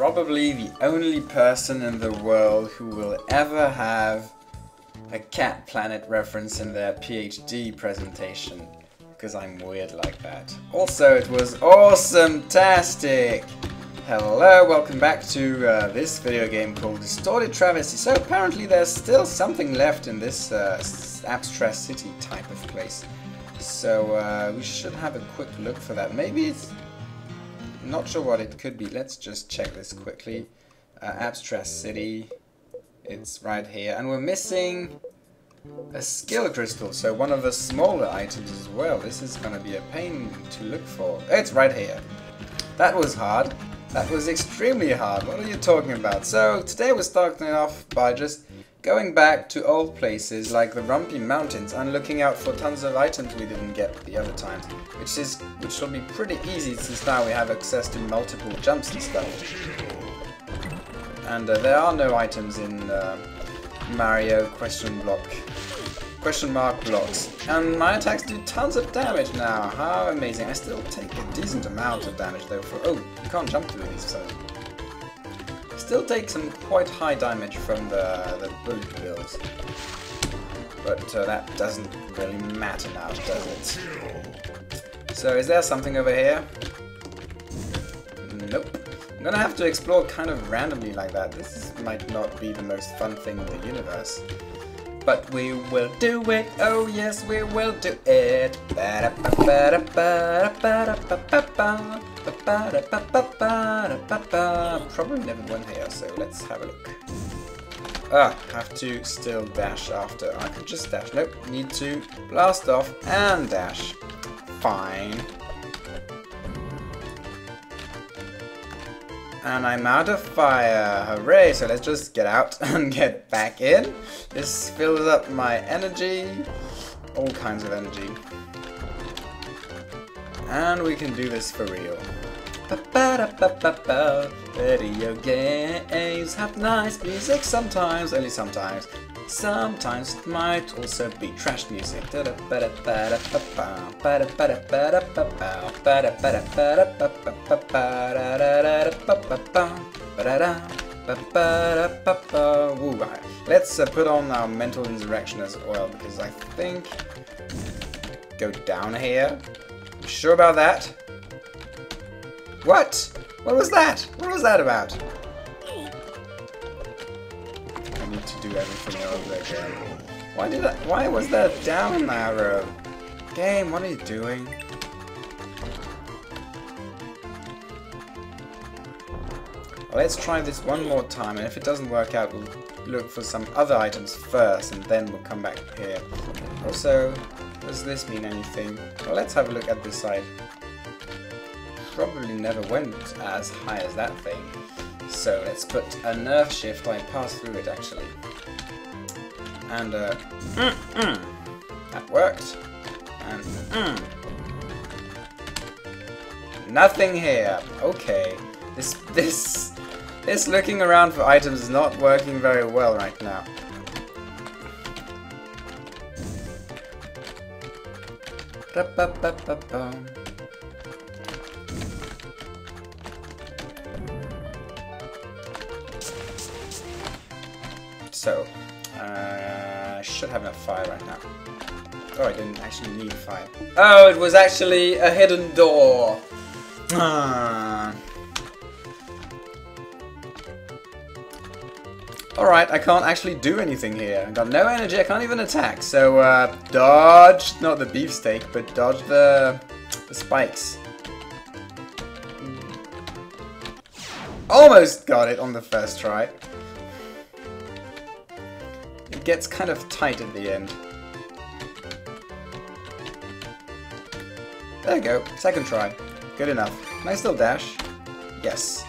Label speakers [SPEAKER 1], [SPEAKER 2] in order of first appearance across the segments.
[SPEAKER 1] probably the only person in the world who will ever have a cat planet reference in their PhD presentation. Because I'm weird like that. Also, it was awesome-tastic! Hello, welcome back to uh, this video game called Distorted Travesty. So apparently there's still something left in this uh, abstract city type of place. So uh, we should have a quick look for that. Maybe it's... Not sure what it could be. Let's just check this quickly. Uh, abstract city. It's right here. And we're missing a skill crystal. So one of the smaller items as well. This is going to be a pain to look for. It's right here. That was hard. That was extremely hard. What are you talking about? So today we're starting off by just going back to old places like the Rumpy Mountains and looking out for tons of items we didn't get the other times, which is which will be pretty easy since now we have access to multiple jumps and stuff. And uh, there are no items in uh, Mario question block question mark blocks. And my attacks do tons of damage now. How amazing. I still take a decent amount of damage though for... Oh, you can't jump through these, so... Still take some quite high damage from the, the bullet bills. But uh, that doesn't really matter now, does it? So is there something over here? Nope. I'm gonna have to explore kind of randomly like that. This might not be the most fun thing in the universe. But we will do it, oh yes, we will do it. Probably never went here, so let's have a look. Ah, have to still dash after. I could just dash. Nope, need to blast off and dash. Fine. And I'm out of fire. Hooray! So let's just get out and get back in. This fills up my energy. All kinds of energy. And we can do this for real. Video games have nice music sometimes, only sometimes. Sometimes it might also be trash music. Let's uh, put on our mental insurrection as well because I think go down here. You sure about that? What? What was that? What was that about? Need to do everything over again. Why did I, why was that down arrow? Game, what are you doing? let's try this one more time, and if it doesn't work out, we'll look for some other items first, and then we'll come back here. Also, does this mean anything? Well, let's have a look at this side. Probably never went as high as that thing. So let's put a nerf shift, I pass through it actually. And uh, mm, mm, that worked. And mm. nothing here. Okay, this this this looking around for items is not working very well right now. Ba -ba -ba should have enough fire right now. Oh, I didn't actually need fire. Oh, it was actually a hidden door. Ah. Alright, I can't actually do anything here. I've got no energy, I can't even attack. So, uh, dodge, not the beefsteak, but dodge the, the spikes. Almost got it on the first try. Gets kind of tight at the end. There you go, second try. Good enough. Can I still dash? Yes.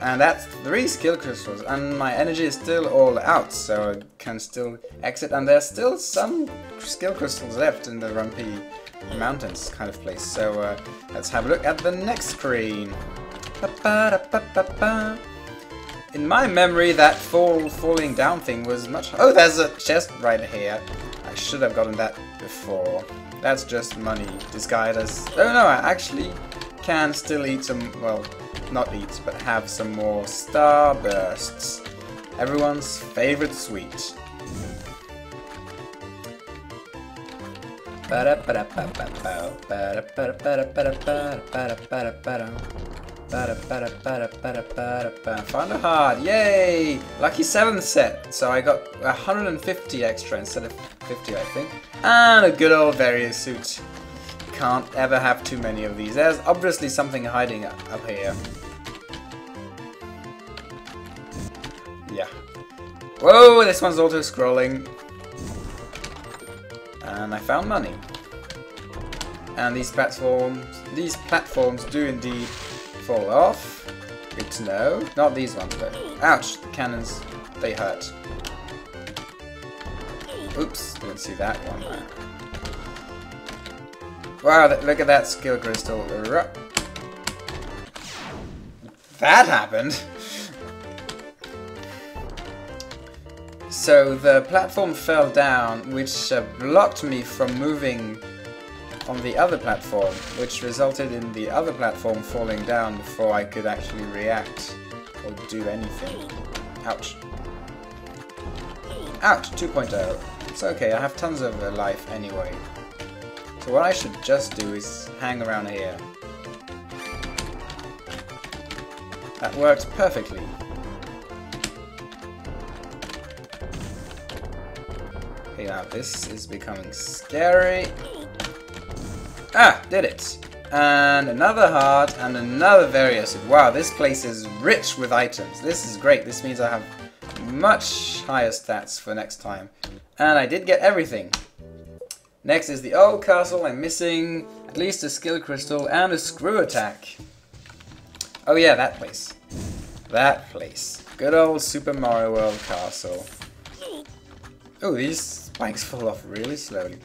[SPEAKER 1] And that's three skill crystals, and my energy is still all out, so I can still exit. And there's still some skill crystals left in the Rumpy Mountains kind of place. So uh, let's have a look at the next screen. Ba -ba in my memory, that fall falling down thing was much... Oh, there's a chest right here. I should have gotten that before. That's just money disguised as... Oh no, I actually can still eat some, well, not eat, but have some more starbursts. Everyone's favorite sweet. Found a heart, yay! Lucky 7th set, so I got 150 extra instead of 50 I think. And a good old Various suit. Can't ever have too many of these. There's obviously something hiding up here. Yeah. Whoa, this one's auto-scrolling. And I found money. And these platforms, these platforms do indeed fall off. Good to know. Not these ones though. Ouch, the cannons, they hurt. Oops, didn't see that one there. Wow, look at that skill crystal. That happened. So the platform fell down, which uh, blocked me from moving on the other platform, which resulted in the other platform falling down before I could actually react or do anything. Ouch. Ouch, 2.0. It's okay, I have tons of uh, life anyway. So what I should just do is hang around here. That worked perfectly. Okay, now this is becoming scary. Ah, did it. And another heart, and another various. Wow, this place is rich with items. This is great. This means I have much higher stats for next time. And I did get everything. Next is the old castle. I'm missing at least a skill crystal and a screw attack. Oh yeah, that place. That place. Good old Super Mario World castle. Oh, these spikes fall off really slowly.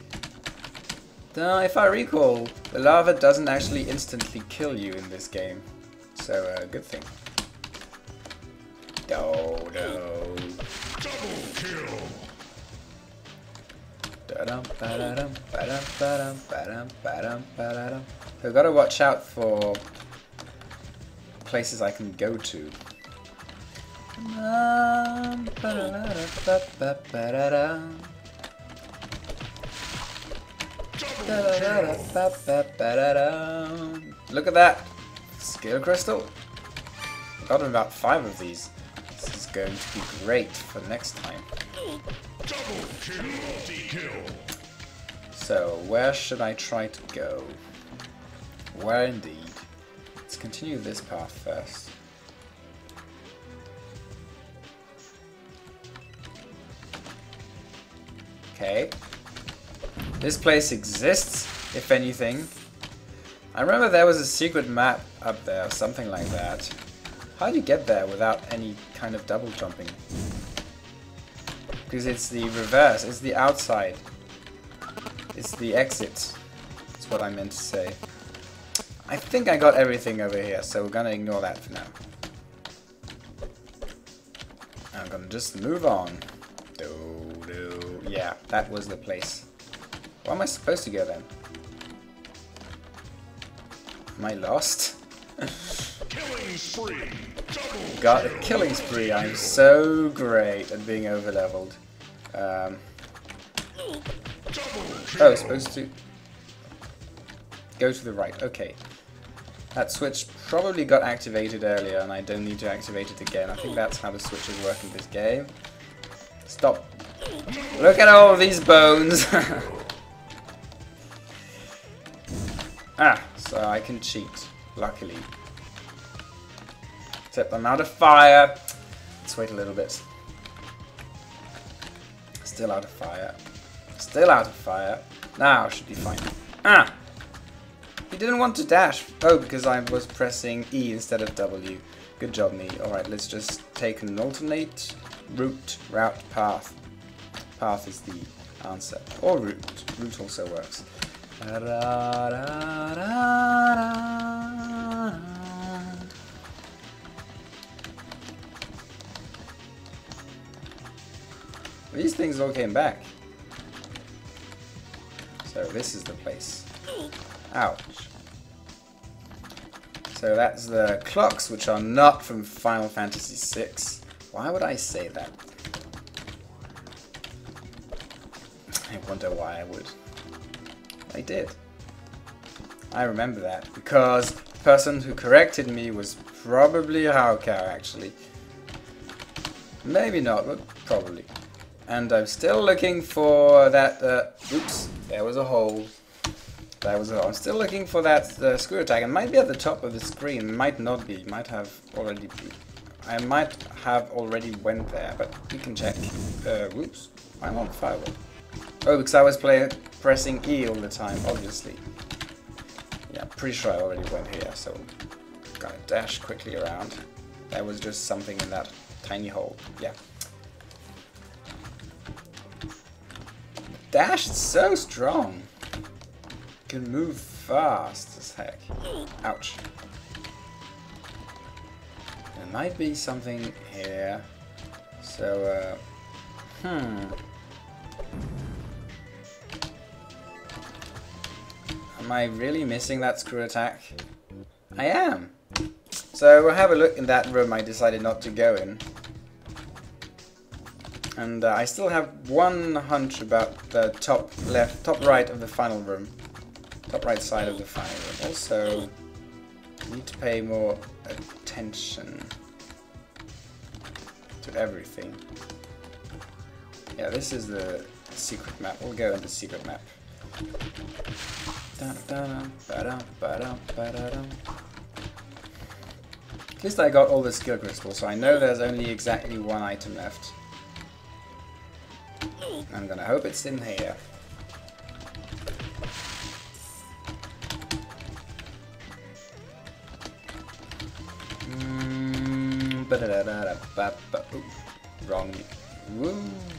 [SPEAKER 1] Now, if I recall, the lava doesn't actually instantly kill you in this game. So, uh, good thing. Dodo. Double kill. So I've got to watch out for places I can go to. Look at that! Skill crystal. Got about five of these. This is going to be great for next time. So, where should I try to go? Where indeed? Let's continue this path first. Okay, this place exists, if anything. I remember there was a secret map up there, something like that. How do you get there without any kind of double jumping? Because it's the reverse, it's the outside. It's the exit. That's what I meant to say. I think I got everything over here, so we're gonna ignore that for now. I'm gonna just move on. Do, do. Yeah, that was the place. Where am I supposed to go then? Am I lost? killing spree. Got a killing spree. I'm so great at being over leveled. Um, oh, supposed to go to the right. Okay. That switch probably got activated earlier and I don't need to activate it again. I think that's how the switches work in this game. Stop. Look at all these bones. Ah, so I can cheat, luckily. Except I'm out of fire. Let's wait a little bit. Still out of fire. Still out of fire. Now should be fine. Ah! He didn't want to dash. Oh, because I was pressing E instead of W. Good job, me. Alright, let's just take an alternate route, route, path. Path is the answer. Or route. Route also works. These things all came back. So this is the place. Ouch. So that's the clocks, which are not from Final Fantasy VI. Why would I say that? I wonder why I would. I did. I remember that, because the person who corrected me was probably a actually. Maybe not, but probably. And I'm still looking for that, uh, oops, there was a hole. That was a hole. I'm still looking for that uh, screw attack. It might be at the top of the screen, might not be, might have already be. I might have already went there, but we can check. Uh, I'm on firewall. Oh, because I was play pressing E all the time, obviously. Yeah, pretty sure I already went here, so gotta dash quickly around. There was just something in that tiny hole. Yeah. Dash is so strong. Can move fast as heck. Ouch. There might be something here. So, uh, hmm. Am I really missing that screw attack? I am. So we'll have a look in that room I decided not to go in. And uh, I still have one hunch about the top left, top right of the final room. Top right side of the final room. Also, need to pay more attention to everything. Yeah, this is the secret map. We'll go into secret map. At least I got all the skill crystals, so I know there's only exactly one item left. I'm gonna hope it's in here. Mm, -da -da -da -ba -ba Ooh, wrong. Woo.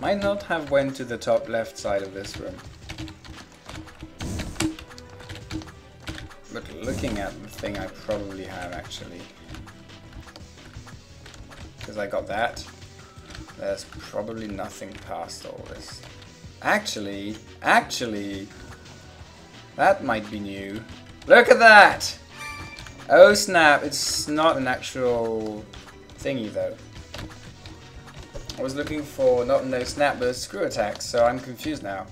[SPEAKER 1] Might not have went to the top left side of this room. But looking at the thing I probably have actually. Because I got that. There's probably nothing past all this. Actually, actually, that might be new. Look at that! Oh snap, it's not an actual thingy though. I was looking for not no snap but a screw attack, so I'm confused now.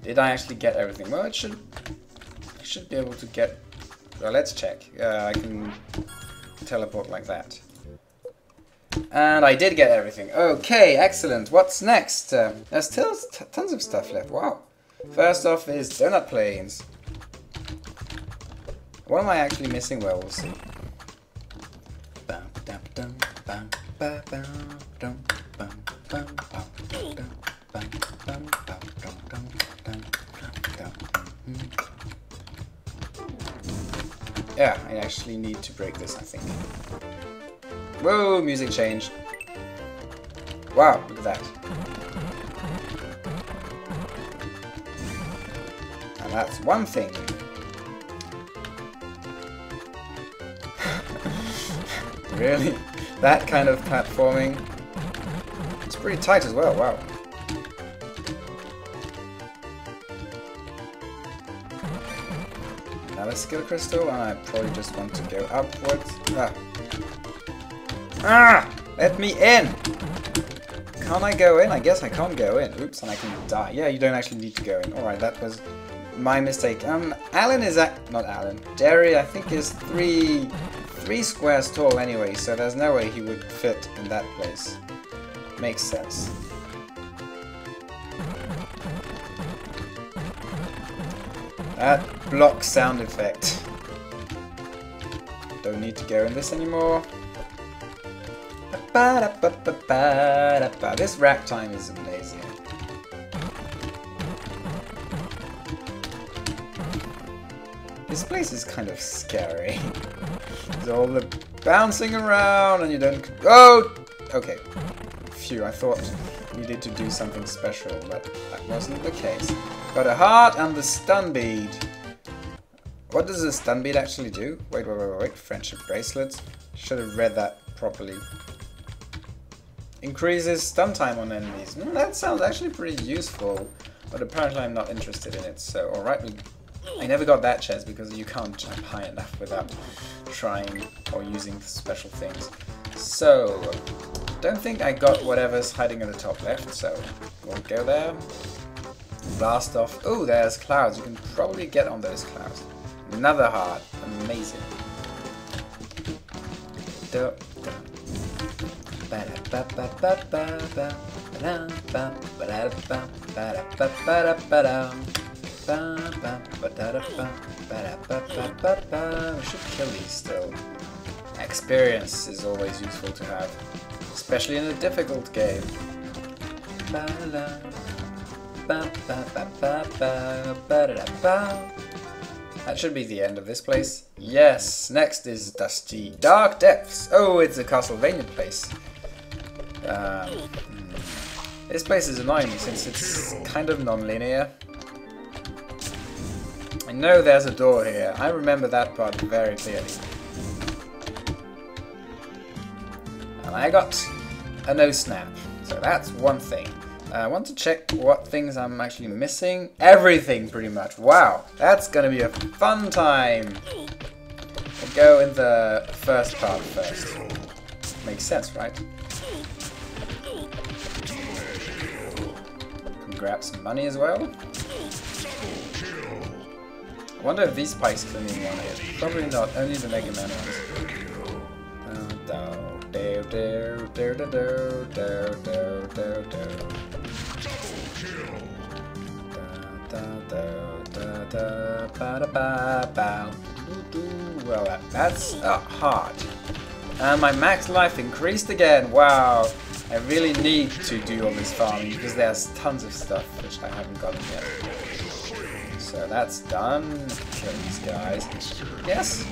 [SPEAKER 1] Did I actually get everything? Well, it should I should be able to get. Well, let's check. Uh, I can teleport like that. And I did get everything. Okay, excellent. What's next? Uh, there's still tons of stuff left. Wow. First off is Donut Plains. What am I actually missing? Well, we'll see. Yeah, I actually need to break this, I think. Whoa, music changed. Wow, look at that. And that's one thing. really? That kind of platforming? It's pretty tight as well, wow. Another skill crystal, and I probably just want to go upwards. Ah! Ah! Let me in! Can't I go in? I guess I can't go in. Oops, and I can die. Yeah, you don't actually need to go in. Alright, that was my mistake. Um, Alan is. Not Alan. Derry, I think, is three... Three squares tall anyway, so there's no way he would fit in that place. Makes sense. That block sound effect. Don't need to go in this anymore. This rack time is amazing. This place is kind of scary. There's all the bouncing around and you don't... Oh! Okay. Phew, I thought needed to do something special, but that wasn't the case. Got a heart and the stun bead. What does the stun bead actually do? Wait, wait, wait, wait. Friendship bracelets. Should have read that properly. increases stun time on enemies. Mm, that sounds actually pretty useful, but apparently I'm not interested in it. So, alright, I never got that chest because you can't jump high enough without trying or using special things. So, don't think I got whatever's hiding in the top left, so we'll go there. Blast off. Oh, there's clouds. You can probably get on those clouds. Another heart. Amazing. Da. We should kill these still. Experience is always useful to have, especially in a difficult game. That should be the end of this place. Yes, next is Dusty Dark Depths. Oh, it's a Castlevania place. Um, hmm. this place is annoying since it's kind of non-linear. I know there's a door here. I remember that part very clearly. And I got a no snap. So that's one thing. Uh, I want to check what things I'm actually missing. Everything, pretty much. Wow, that's gonna be a fun time. We'll go in the first part first. Makes sense, right? Can grab some money as well. I wonder if these spikes kill anyone here. Probably not, only the Mega Man ones. Well, that's hard. And my max life increased again. Wow. I really need to do all this farming because there's tons of stuff which I haven't gotten yet. So that's done. Kill these guys. Yes.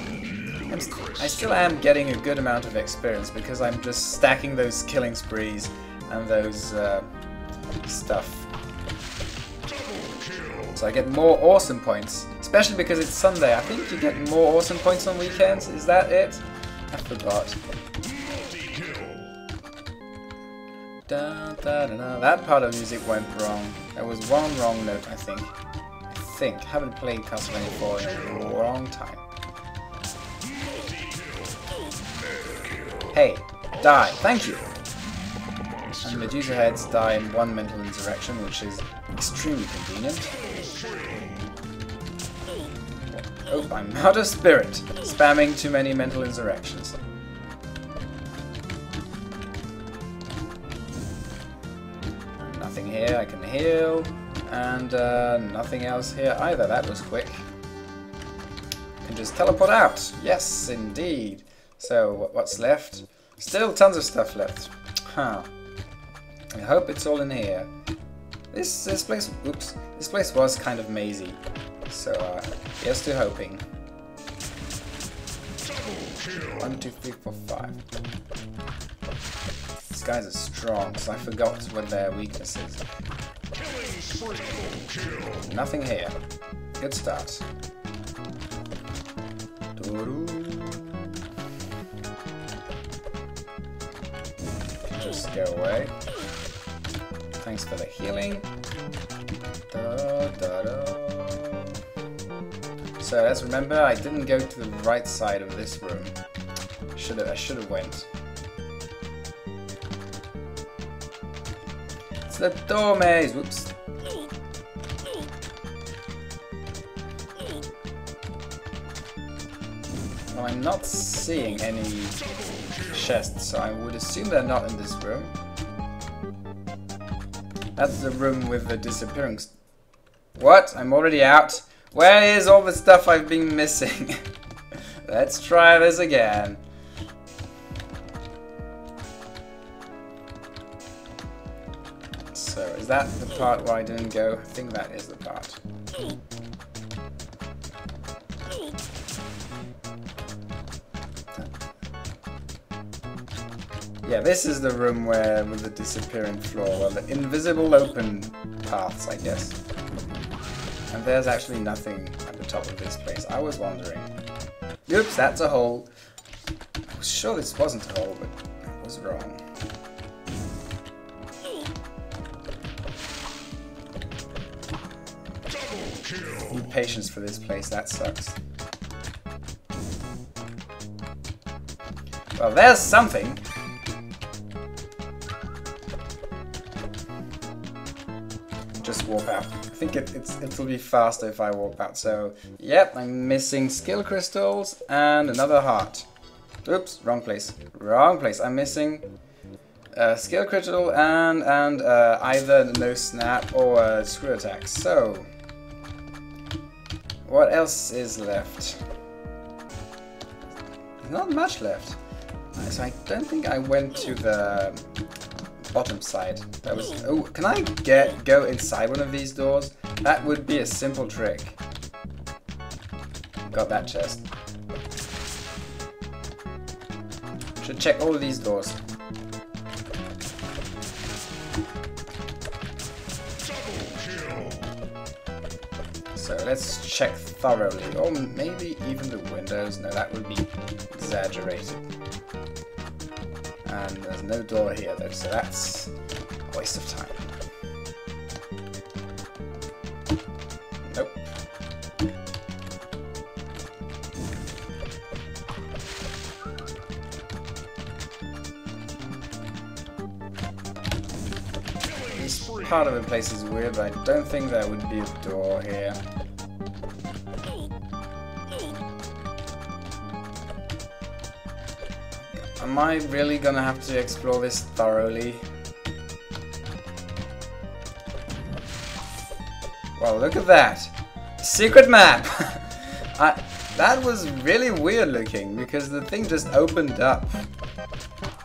[SPEAKER 1] St I still am getting a good amount of experience because I'm just stacking those killing sprees and those uh, stuff. So I get more awesome points, especially because it's Sunday. I think you get more awesome points on weekends. Is that it? I forgot. Da, da, da, that part of music went wrong. There was one wrong note, I think think. Haven't played Castlevania 4 in a long time. Hey, die. Thank you. And Medusa heads die in one mental insurrection, which is extremely convenient. Oh, I'm out of spirit. Spamming too many mental insurrections. Nothing here, I can heal. And uh, nothing else here either. That was quick. Can just teleport out. Yes, indeed. So, what's left? Still tons of stuff left. Huh. I hope it's all in here. This this place, oops, this place was kind of mazy. So, uh, here's to hoping. One, two, three, four, five. Guys are strong, so I forgot what their weaknesses. Nothing here. Good start. Just go away. Thanks for the healing. So let's remember I didn't go to the right side of this room. Should have I should have went. The door maze. Whoops. Well, I'm not seeing any chests, so I would assume they're not in this room. That's the room with the disappearing... What? I'm already out? Where is all the stuff I've been missing? Let's try this again. That the part where I didn't go? I think that is the part. Yeah, this is the room where with the disappearing floor, well, the invisible open paths, I guess. And there's actually nothing at the top of this place. I was wondering. Oops, that's a hole. I was sure this wasn't a hole, but I was wrong. Need patience for this place, that sucks. Well, there's something. Just warp out. I think it, it's, it'll be faster if I warp out. So, yep, I'm missing skill crystals and another heart. Oops, wrong place. Wrong place. I'm missing uh, skill critical and and uh, either no snap or uh, screw attack. So, what else is left? not much left. So I don't think I went to the bottom side. That was. Oh, can I get go inside one of these doors? That would be a simple trick. Got that chest. Should check all these doors. Let's check thoroughly. Or maybe even the windows. No, that would be exaggerated. And there's no door here though, so that's a waste of time. Nope. This part of the place is weird, but I don't think there would be a door here. Am I really gonna have to explore this thoroughly? Well, look at that! Secret map! I, that was really weird looking, because the thing just opened up.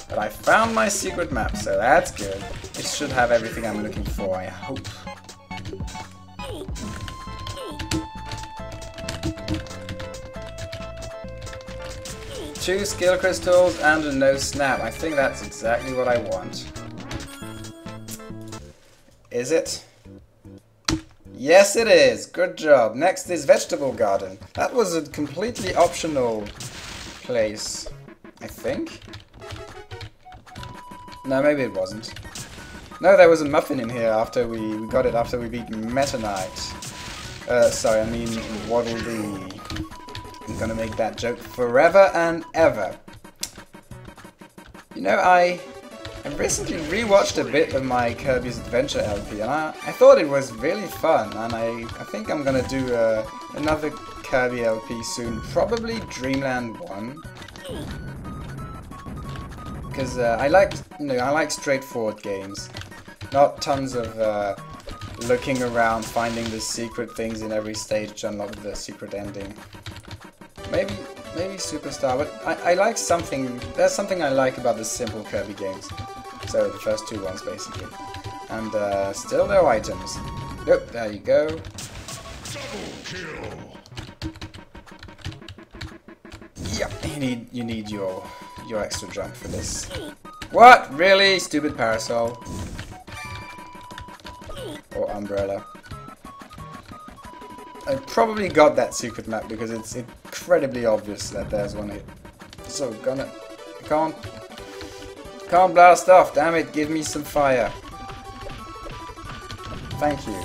[SPEAKER 1] But I found my secret map, so that's good. It should have everything I'm looking for, I hope. Two skill crystals and a no snap. I think that's exactly what I want. Is it? Yes, it is. Good job. Next is Vegetable Garden. That was a completely optional place, I think. No, maybe it wasn't. No, there was a muffin in here after we, got it after we beat Meta Knight. Uh, sorry, I mean Waddle Dee. I'm gonna make that joke forever and ever. You know, I, I recently rewatched a bit of my Kirby's Adventure LP, and I, I thought it was really fun, and I, I think I'm gonna do uh, another Kirby LP soon, probably Dreamland 1. Because uh, I like, you know, I like straightforward games, not tons of uh, looking around, finding the secret things in every stage to unlock the secret ending. Maybe, maybe Superstar, but I, I like something, there's something I like about the simple Kirby games. So, the first two ones, basically. And, uh, still no items. Nope, there you go. Yeah, you need, you need your, your extra jump for this. What? Really? Stupid parasol. Or umbrella. I probably got that secret map because it's incredibly obvious that there's one here. So, gonna... Can't... Can't blast off, damn it, give me some fire. Thank you.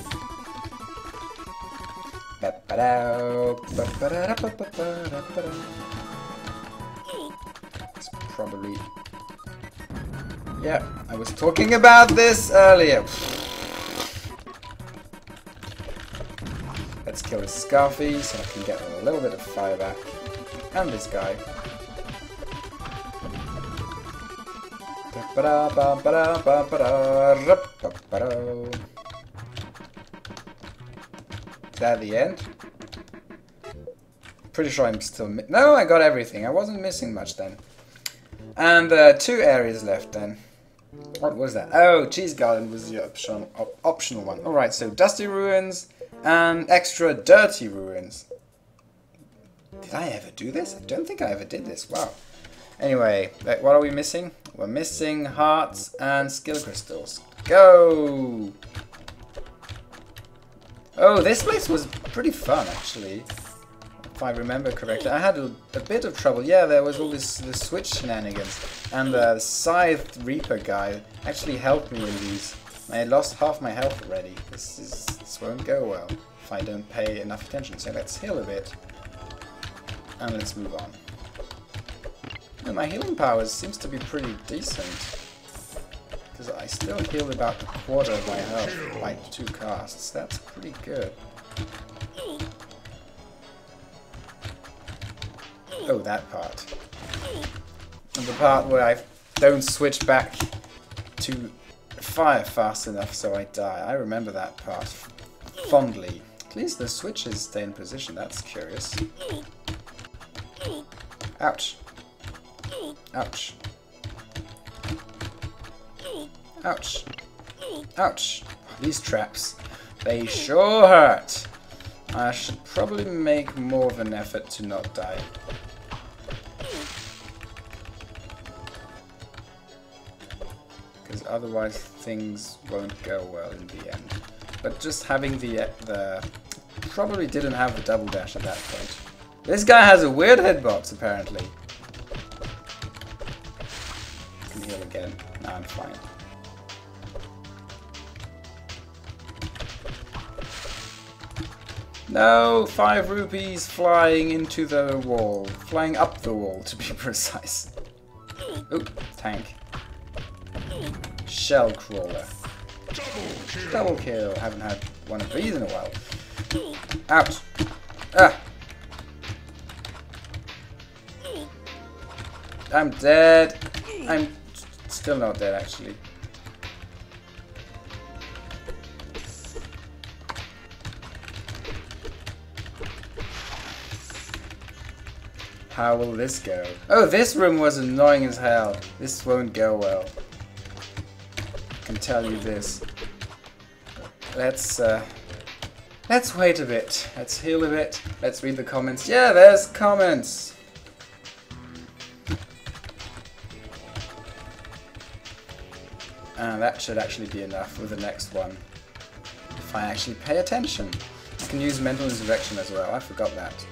[SPEAKER 1] It's probably... Yeah, I was talking about this earlier. Kill this Scarfy so I can get a little bit of fire back. And this guy. Is that the end? Pretty sure I'm still... No, I got everything. I wasn't missing much then. And uh, two areas left then. What was that? Oh, Cheese Garden was the op optional one. Alright, so Dusty Ruins, and extra dirty ruins. Did I ever do this? I don't think I ever did this. Wow. Anyway, what are we missing? We're missing hearts and skill crystals. Go! Oh, this place was pretty fun, actually. If I remember correctly. I had a, a bit of trouble. Yeah, there was all this, switch shenanigans. And the Scythe Reaper guy actually helped me in these. I lost half my health already. This is this won't go well. if I don't pay enough attention. So let's heal a bit. And let's move on. Yeah, my healing powers seems to be pretty decent. Because I still heal about a quarter of my health by two casts. That's pretty good. Oh, that part. And the part where I don't switch back to fire fast enough so I die. I remember that part fondly. At least the switches stay in position, that's curious. Ouch. Ouch. Ouch. Ouch. These traps. They sure hurt. I should probably make more of an effort to not die. Because otherwise things won't go well in the end. But just having the... Uh, the probably didn't have the double dash at that point. This guy has a weird hitbox apparently. I can heal again. Now I'm fine. No, five rupees flying into the wall. Flying up the wall, to be precise. Oop, tank. Shell crawler. Double kill. Haven't had one of these in a while. Out. Ah. I'm dead. I'm still not dead, actually. How will this go? Oh, this room was annoying as hell. This won't go well. Tell you this. Let's, uh... Let's wait a bit. Let's heal a bit. Let's read the comments. Yeah, there's comments! And that should actually be enough with the next one. If I actually pay attention. I can use mental insurrection as well. I forgot that.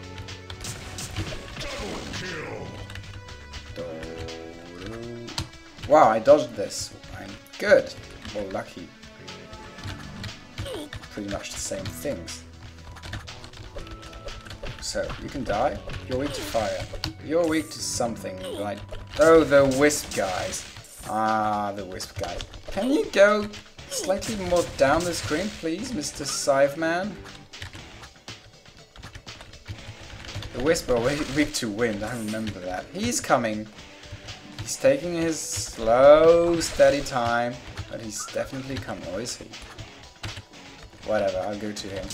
[SPEAKER 1] Wow, I dodged this. I'm good. Or lucky. Pretty much the same things. So, you can die. You're weak to fire. You're weak to something, like... Oh, the wisp guys. Ah, the wisp guys. Can you go slightly more down the screen, please, Mr. Scytheman? The wisp are weak to wind, I remember that. He's coming. He's taking his slow, steady time, but he's definitely come... Or is he? Whatever, I'll go to him.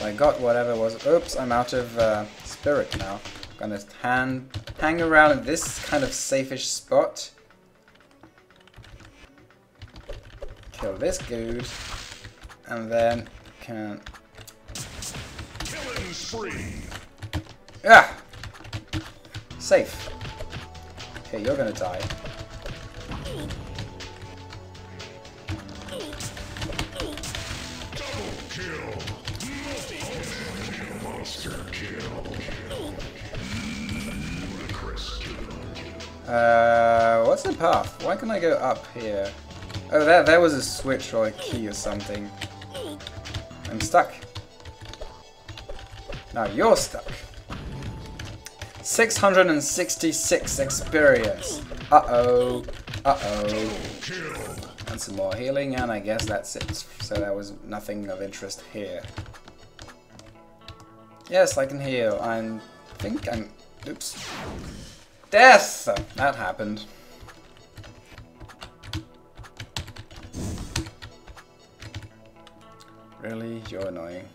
[SPEAKER 1] I got whatever was. Oops, I'm out of uh, spirit now. Gonna hand, hang around in this kind of safe-ish spot. Kill this dude. And then can... Killing spree! Ah! Safe. Okay, you're gonna die. Uh, what's the path? Why can I go up here? Oh, there, there was a switch or a key or something. I'm stuck. Now you're stuck. 666 experience. Uh-oh. Uh-oh. And some more healing, and I guess that's it. So there was nothing of interest here. Yes, I can heal. I think I'm... Oops. Death! That happened. Really? You're annoying.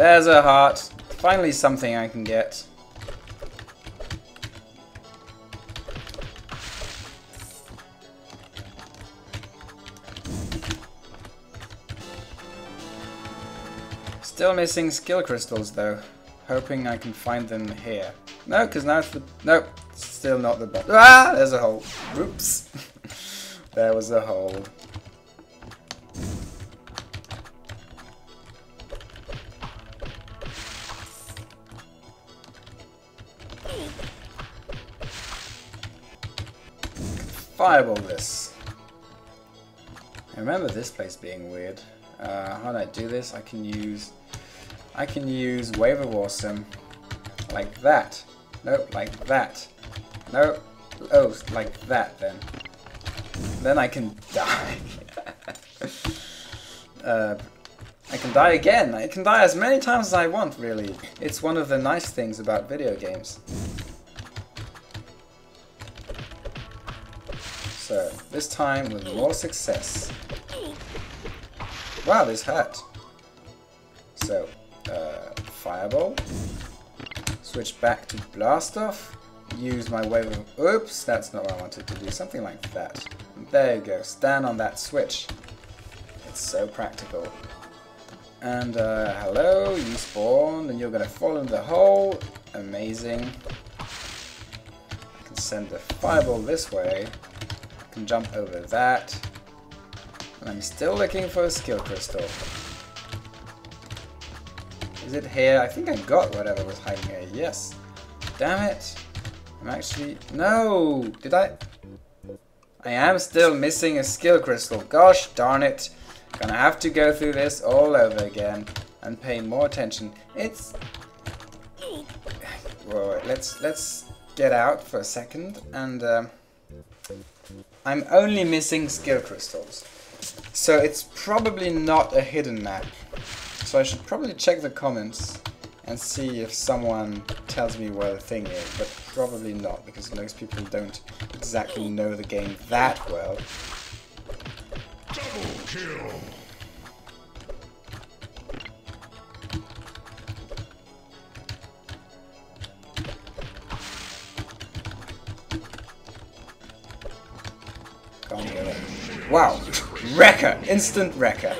[SPEAKER 1] There's a heart. Finally something I can get. Still missing skill crystals though. Hoping I can find them here. No, because now it's the... Nope. Still not the bottom. Ah! There's a hole. Oops. there was a hole. Fireball this. I remember this place being weird. Uh, how do I do this? I can use... I can use Wave of Awesome like that. Nope, like that. Nope. Oh, like that then. Then I can die. uh, I can die again. I can die as many times as I want, really. It's one of the nice things about video games. So, this time with more success. Wow, this hurt. So, uh, Fireball. Switch back to Blast Off. Use my wave of... Oops, that's not what I wanted to do. Something like that. There you go. Stand on that switch. It's so practical. And uh, hello, you spawned, and you're gonna fall in the hole. Amazing. I can send the fireball this way. Can jump over that. And I'm still looking for a skill crystal. Is it here? I think I got whatever was hiding here. Yes. Damn it. I'm actually... No! Did I... I am still missing a skill crystal. Gosh darn it. Gonna have to go through this all over again and pay more attention. It's... Whoa, let's, let's get out for a second and... Um, I'm only missing skill crystals. So it's probably not a hidden map. So I should probably check the comments and see if someone tells me where the thing is, but probably not, because most people don't exactly know the game that well. Double kill. Wow, wrecker, instant wrecker.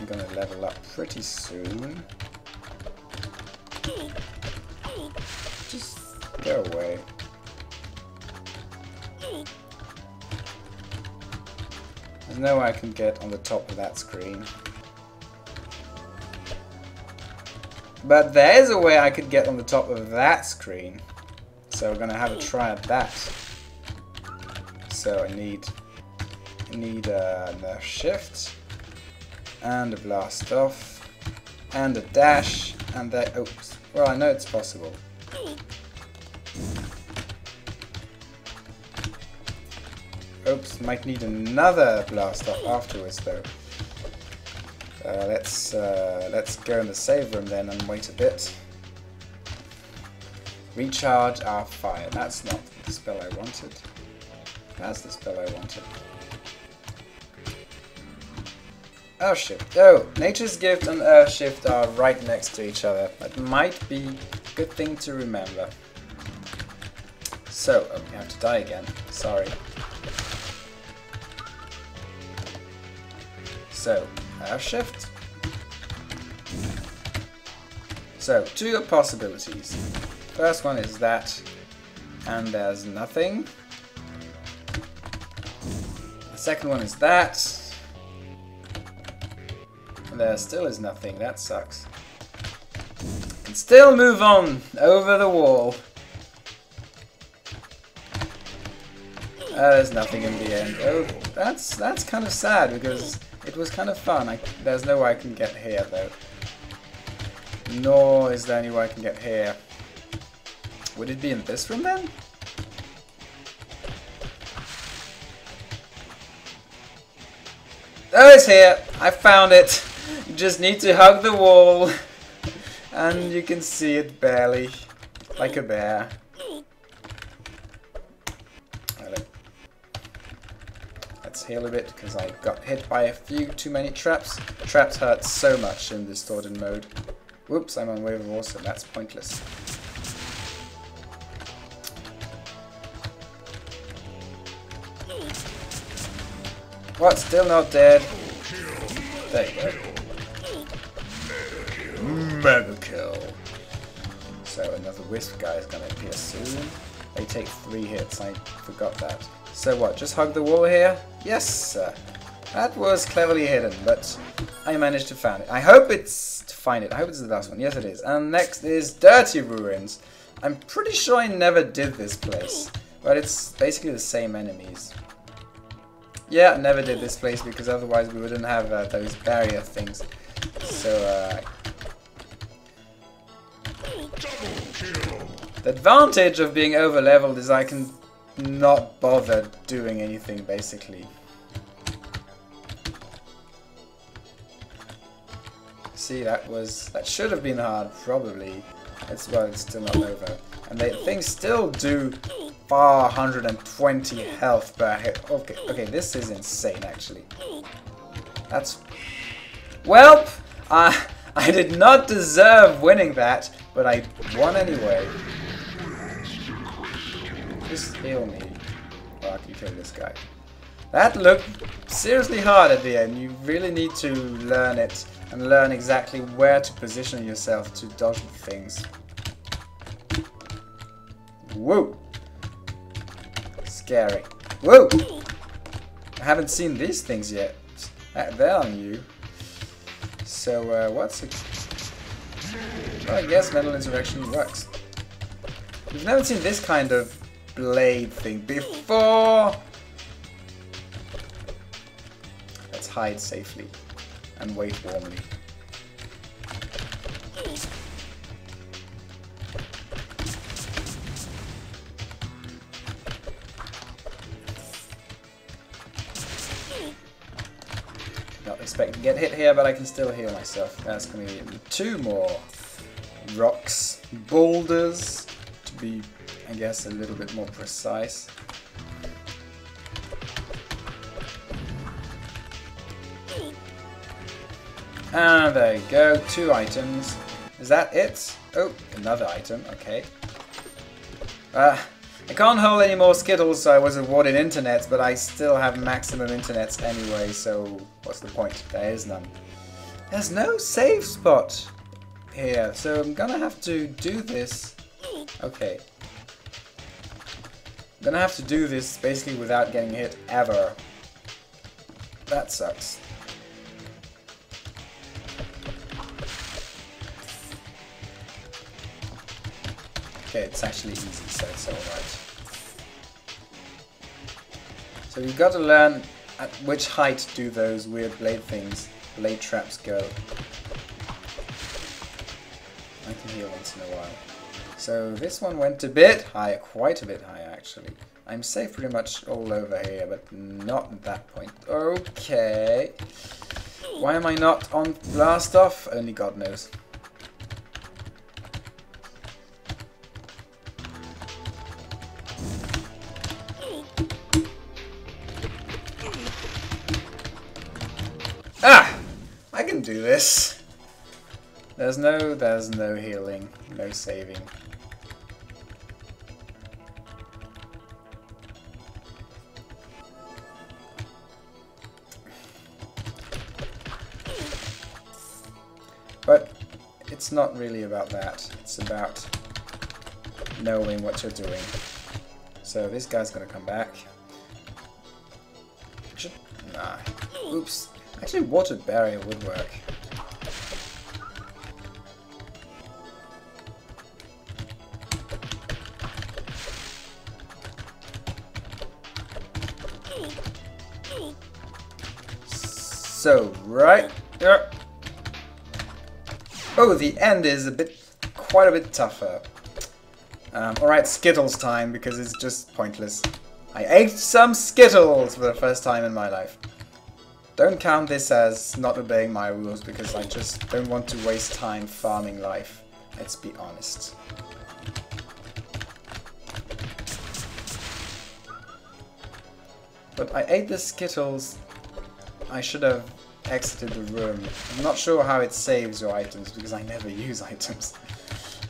[SPEAKER 1] I'm gonna level up pretty soon. Just go away. There's no way I can get on the top of that screen. But there is a way I could get on the top of that screen. So we're gonna have a try at that. So I need need a shift and a blast off and a dash and that oops. Well I know it's possible. Oops, might need another blast off afterwards though. Uh, let's uh, let's go in the save room then and wait a bit. Recharge our fire. That's not the spell I wanted. That's the spell I wanted. Earthshift. Oh, Nature's Gift and Earthshift are right next to each other. That might be a good thing to remember. So, oh, we have to die again. Sorry. So, Earthshift. So, two possibilities. First one is that, and there's nothing. The second one is that, and there still is nothing. That sucks. Can still move on over the wall. Uh, there's nothing in the end. Oh, that's that's kind of sad because it was kind of fun. I, there's no way I can get here, though. Nor is there any way I can get here. Would it be in this room, then? Oh, it's here! I found it! You just need to hug the wall. and you can see it barely. Like a bear. Let's heal a bit because I got hit by a few too many traps. Traps hurt so much in distorted mode. Whoops, I'm on Wave of Awesome, that's pointless. What, still not dead? There you go. Mega kill. So another Wisp guy is going to appear soon. They take three hits, I forgot that. So what, just hug the wall here? Yes, sir. That was cleverly hidden, but I managed to find it. I hope it's to find it. I hope it's the last one. Yes, it is. And next is Dirty Ruins. I'm pretty sure I never did this place. But it's basically the same enemies. Yeah, I never did this place because otherwise we wouldn't have uh, those barrier things. So, uh, The advantage of being over leveled is I can not bother doing anything basically. See, that was that should have been hard, probably. It's well, it's still not over, and they things still do far 120 health per hit. Okay, okay, this is insane actually. That's well, I I did not deserve winning that, but I won anyway. Just heal me. Oh, I can kill this guy. That looked seriously hard at the end. You really need to learn it and learn exactly where to position yourself to dodge things. Whoa! Scary. Whoa! I haven't seen these things yet. Uh, they're on you. So, uh, what's it? Well, I guess Mental Insurrection works. We've never seen this kind of blade thing before. Let's hide safely and wait warmly. Get hit here, but I can still heal myself. That's going to be two more rocks, boulders, to be, I guess, a little bit more precise. And there you go, two items. Is that it? Oh, another item, okay. Uh, I can't hold any more Skittles, so I was awarded internets, but I still have maximum internets anyway, so what's the point? There is none. There's no save spot here, so I'm gonna have to do this. Okay. I'm gonna have to do this basically without getting hit ever. That sucks. Okay, it's actually easy, so it's alright. So you've got to learn at which height do those weird blade things, blade traps go. I can hear once in a while. So this one went a bit higher, quite a bit higher actually. I'm safe pretty much all over here, but not at that point. Okay. Why am I not on blast off? Only God knows. I can do this. There's no, there's no healing, no saving. But it's not really about that. It's about knowing what you're doing. So this guy's gonna come back. Nah. Oops. Actually, water barrier would work. So, right. Yep. Oh, the end is a bit, quite a bit tougher. Um, Alright, Skittles time, because it's just pointless. I ate some Skittles for the first time in my life. Don't count this as not obeying my rules, because I just don't want to waste time farming life. Let's be honest. But I ate the Skittles. I should have exited the room. I'm not sure how it saves your items because I never use items.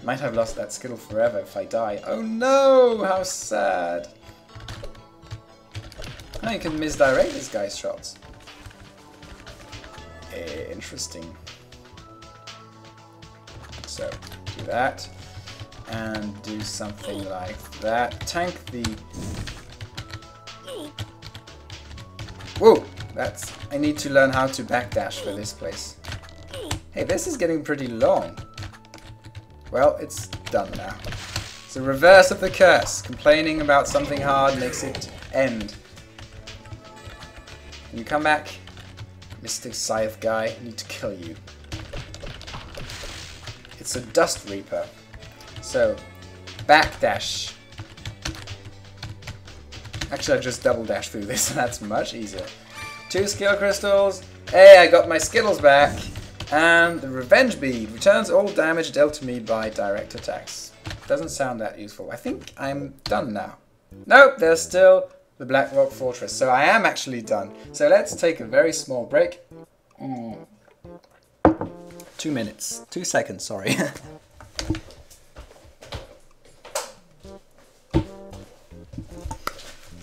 [SPEAKER 1] Might have lost that Skittle forever if I die. Oh no! How sad. Oh, you can misdirect this guy's shots. Eh, interesting. So, do that. And do something like that. Tank the... Whoa! That's... I need to learn how to backdash for this place. Hey, this is getting pretty long. Well, it's done now. It's the reverse of the curse. Complaining about something hard makes it end. Can you come back? Mr. Scythe guy, I need to kill you. It's a Dust Reaper. So, backdash. Actually, I just double dash through this, and that's much easier. Two skill crystals. Hey, I got my Skittles back. And the Revenge Bead returns all damage dealt to me by direct attacks. Doesn't sound that useful. I think I'm done now. Nope, there's still the Black Rock Fortress. So I am actually done. So let's take a very small break. Mm. Two minutes. Two seconds, sorry.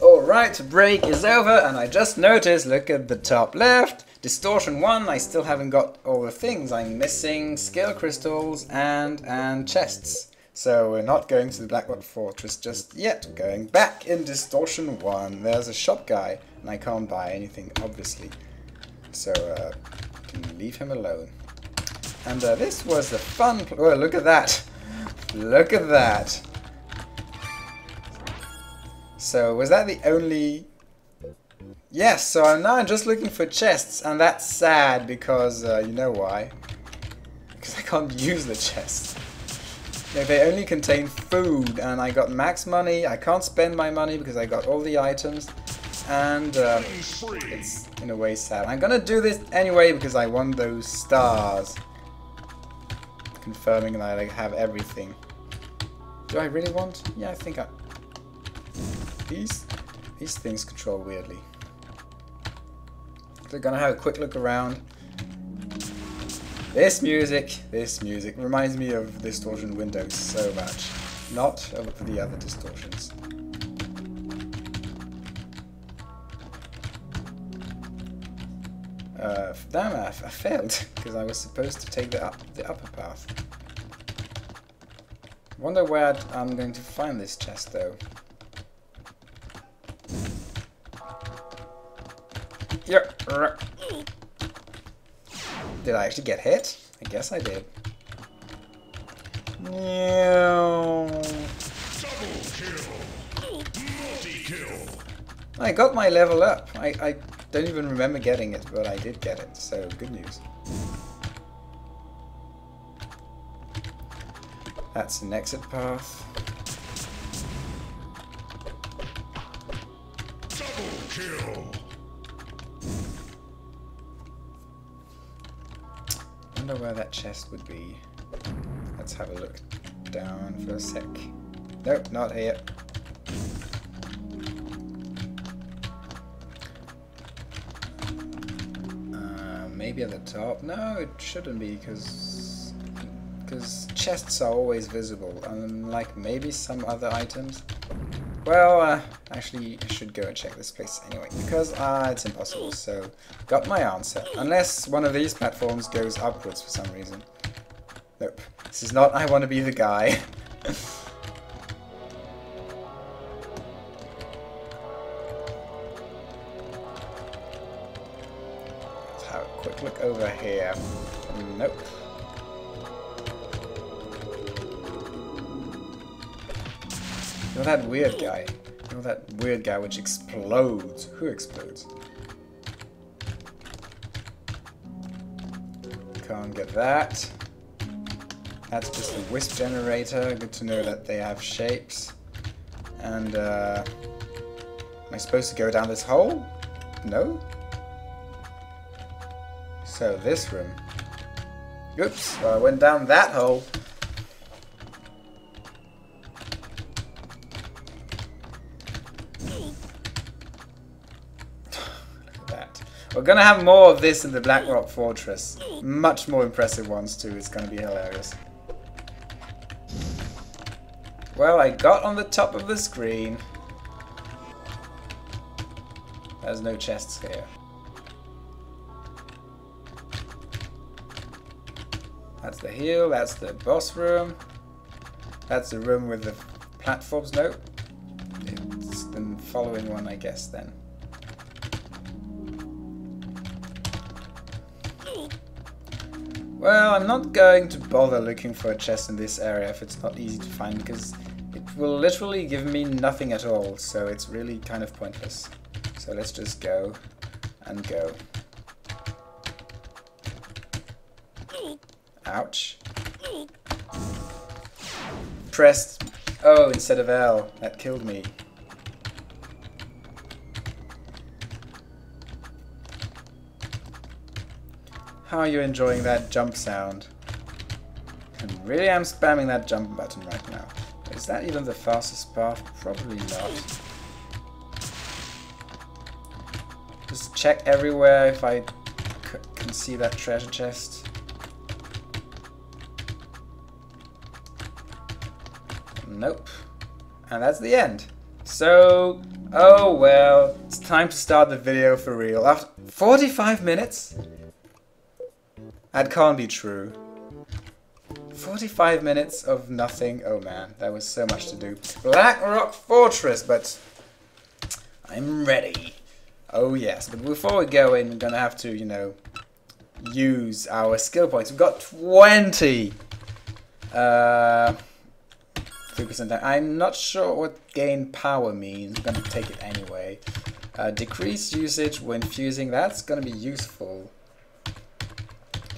[SPEAKER 1] Alright, break is over and I just noticed, look at the top left, Distortion 1, I still haven't got all the things. I'm missing skill crystals and and chests. So we're not going to the Black Rock Fortress just yet. We're going back in Distortion 1. There's a shop guy, and I can't buy anything, obviously. So, uh, leave him alone. And uh, this was a fun... Oh, look at that! Look at that! So, was that the only Yes, so I'm now just looking for chests, and that's sad because, uh, you know why? Because I can't use the chests. They only contain food, and I got max money. I can't spend my money because I got all the items, and uh, it's in a way sad. I'm gonna do this anyway because I want those stars. Confirming that I have everything. Do I really want? Yeah, I think I... These, these things control weirdly. We're gonna have a quick look around. This music, this music reminds me of Distortion Windows so much. Not of the other distortions. Uh, damn, I, I failed because I was supposed to take the up, the upper path. Wonder where I'm going to find this chest though. Yeah. Did I actually get hit? I guess I did. I got my level up. I, I don't even remember getting it, but I did get it, so good news. That's an exit path. Double kill. Wonder where that chest would be. Let's have a look down for a sec. Nope, not here. Uh, maybe at the top? No, it shouldn't be, because because chests are always visible, unlike maybe some other items. Well, uh, actually, I should go and check this place anyway, because uh, it's impossible, so got my answer. Unless one of these platforms goes upwards for some reason. Nope. This is not I want to be the guy. Let's have a quick look over here. Nope. You know that weird guy? You know that weird guy which explodes? Who explodes? Can't get that. That's just a wisp generator. Good to know that they have shapes. And, uh... Am I supposed to go down this hole? No? So, this room. Oops, I went down that hole. We're gonna have more of this in the Blackrock Fortress. Much more impressive ones too. It's gonna be hilarious. Well, I got on the top of the screen. There's no chests here. That's the hill, that's the boss room. That's the room with the platforms. No. It's the following one, I guess, then. Well, I'm not going to bother looking for a chest in this area if it's not easy to find, because it will literally give me nothing at all, so it's really kind of pointless. So let's just go and go. Ouch. Pressed Oh, instead of L. That killed me. How are you enjoying that jump sound? I really am spamming that jump button right now. Is that even the fastest path? Probably not. Just check everywhere if I can see that treasure chest. Nope. And that's the end. So, oh well, it's time to start the video for real. After 45 minutes? That can't be true. 45 minutes of nothing. Oh man, that was so much to do. Blackrock Fortress, but I'm ready. Oh yes, but before we go in, we're gonna have to, you know, use our skill points. We've got 20. Uh, 3% I'm not sure what gain power means. I'm gonna take it anyway. Uh, decreased usage when fusing, that's gonna be useful.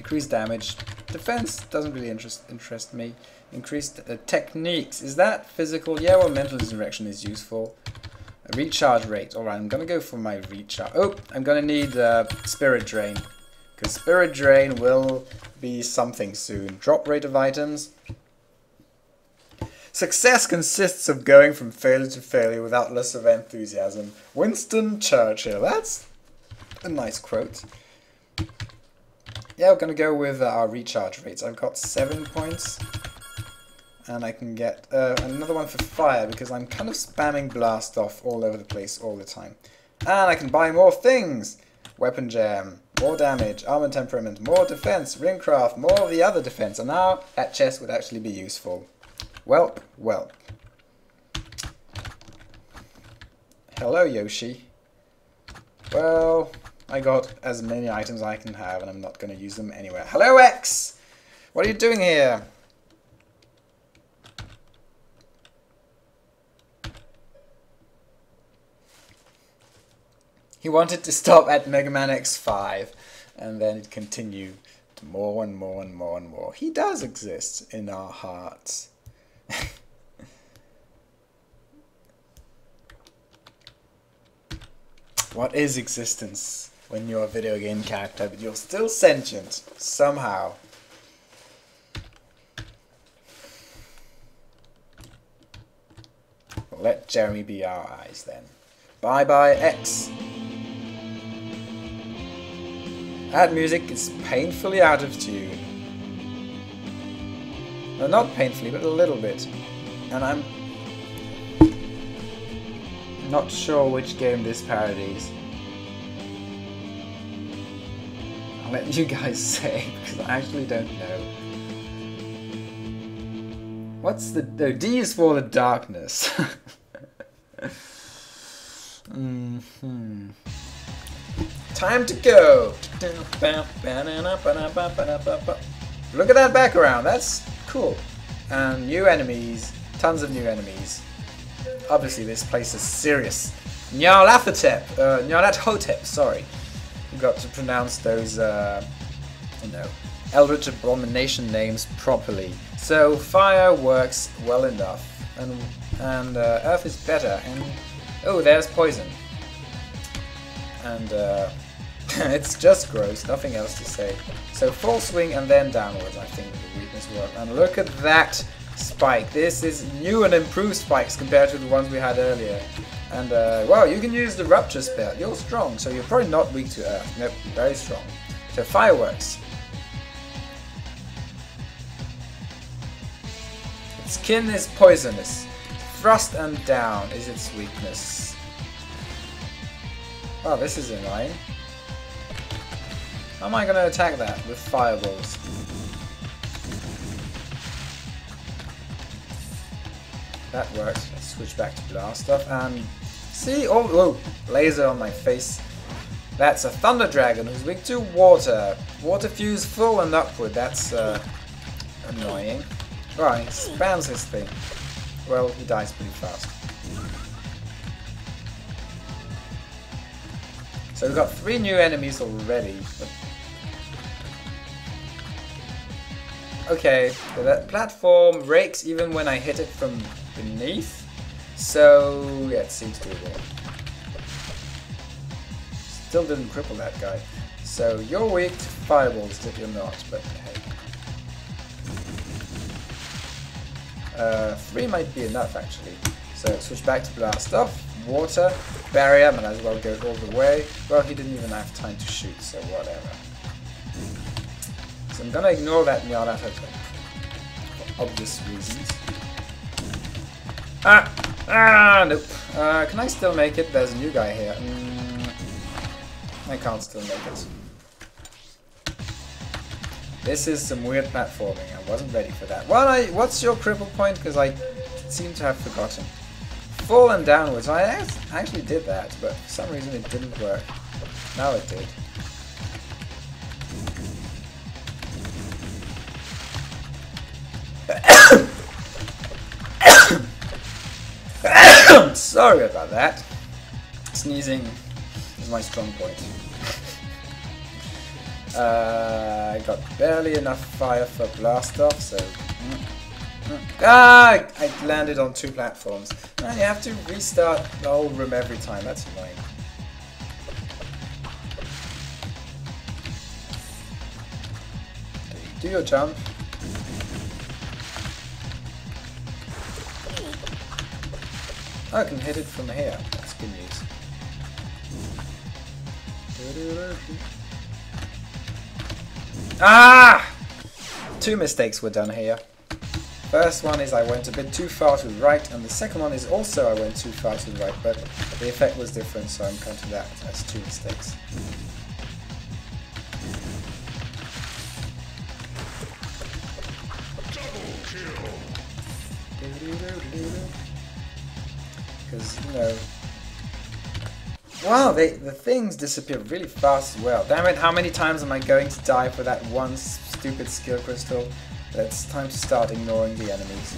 [SPEAKER 1] Decreased damage. Defense doesn't really interest interest me. Increased uh, techniques. Is that physical? Yeah, well, mental resurrection is useful. Recharge rate. Alright, I'm gonna go for my recharge. Oh, I'm gonna need uh, Spirit Drain. Because Spirit Drain will be something soon. Drop rate of items. Success consists of going from failure to failure without less of enthusiasm. Winston Churchill. That's a nice quote. Yeah, we're going to go with our recharge rates. I've got 7 points. And I can get uh, another one for fire because I'm kind of spamming blast off all over the place all the time. And I can buy more things. Weapon jam, more damage, armor temperament, more defense, ringcraft, more of the other defense. And now that chest would actually be useful. Welp, welp. Hello, Yoshi. Well, I got as many items I can have, and I'm not going to use them anywhere. Hello, X! What are you doing here? He wanted to stop at Mega Man X5, and then continue to more and more and more and more. He does exist in our hearts. what is existence when you're a video game character, but you're still sentient, somehow? let Jeremy be our eyes then. Bye bye X. That music is painfully out of tune. No, not painfully, but a little bit. And I'm not sure which game this parodies. Let you guys say, because I actually don't know. What's the... D is for the darkness. mm hmm Time to go! Look at that background, that's cool. And new enemies, tons of new enemies. Obviously this place is serious. Nyarlathotep, uh, Nyarlathotep, sorry. Got to pronounce those, uh, you know, Eldritch Abomination names properly. So fire works well enough, and and uh, earth is better. And oh, there's poison. And uh, it's just gross, nothing else to say. So full swing and then downwards, I think the weakness work. And look at that spike. This is new and improved spikes compared to the ones we had earlier. And uh, wow, you can use the rupture spell. You're strong, so you're probably not weak to earth. Nope, very strong. So fireworks. Its skin is poisonous. Thrust and down is its weakness. Oh, this is annoying. How am I going to attack that with fireballs? That works. Let's switch back to blast stuff and see. Oh, whoa! Laser on my face. That's a thunder dragon who's weak to water. Water fuse full and upward. That's uh, annoying. Right, spams this thing. well, he dies pretty fast. So we've got three new enemies already. Okay, so that platform rakes even when I hit it from beneath. So, yeah, it seems to be there. Still didn't cripple that guy. So, you're weak to fireballs, that you're not, but hey. Uh, three might be enough, actually. So, switch back to blast off. Water, barrier, might as well go all the way. Well, he didn't even have time to shoot, so whatever. So I'm gonna ignore that Nyala for obvious reasons. Ah! Ah! Nope. Uh, can I still make it? There's a new guy here. Mm, I can't still make it. This is some weird platforming. I wasn't ready for that. Well, I, what's your cripple point? Because I seem to have forgotten. Fallen downwards. I actually did that, but for some reason it didn't work. Now it did. Sorry about that. Sneezing is my strong point. uh, I got barely enough fire for blast off, so. Ah! I landed on two platforms. And you have to restart the whole room every time. That's annoying. Do your jump. I can hit it from here. That's good news. Ah! Two mistakes were done here. First one is I went a bit too far to the right, and the second one is also I went too far to the right, but the effect was different, so I'm counting that as two mistakes. Because, you know... Wow, they, the things disappear really fast as well. Damn it, how many times am I going to die for that one stupid skill crystal? It's time to start ignoring the enemies.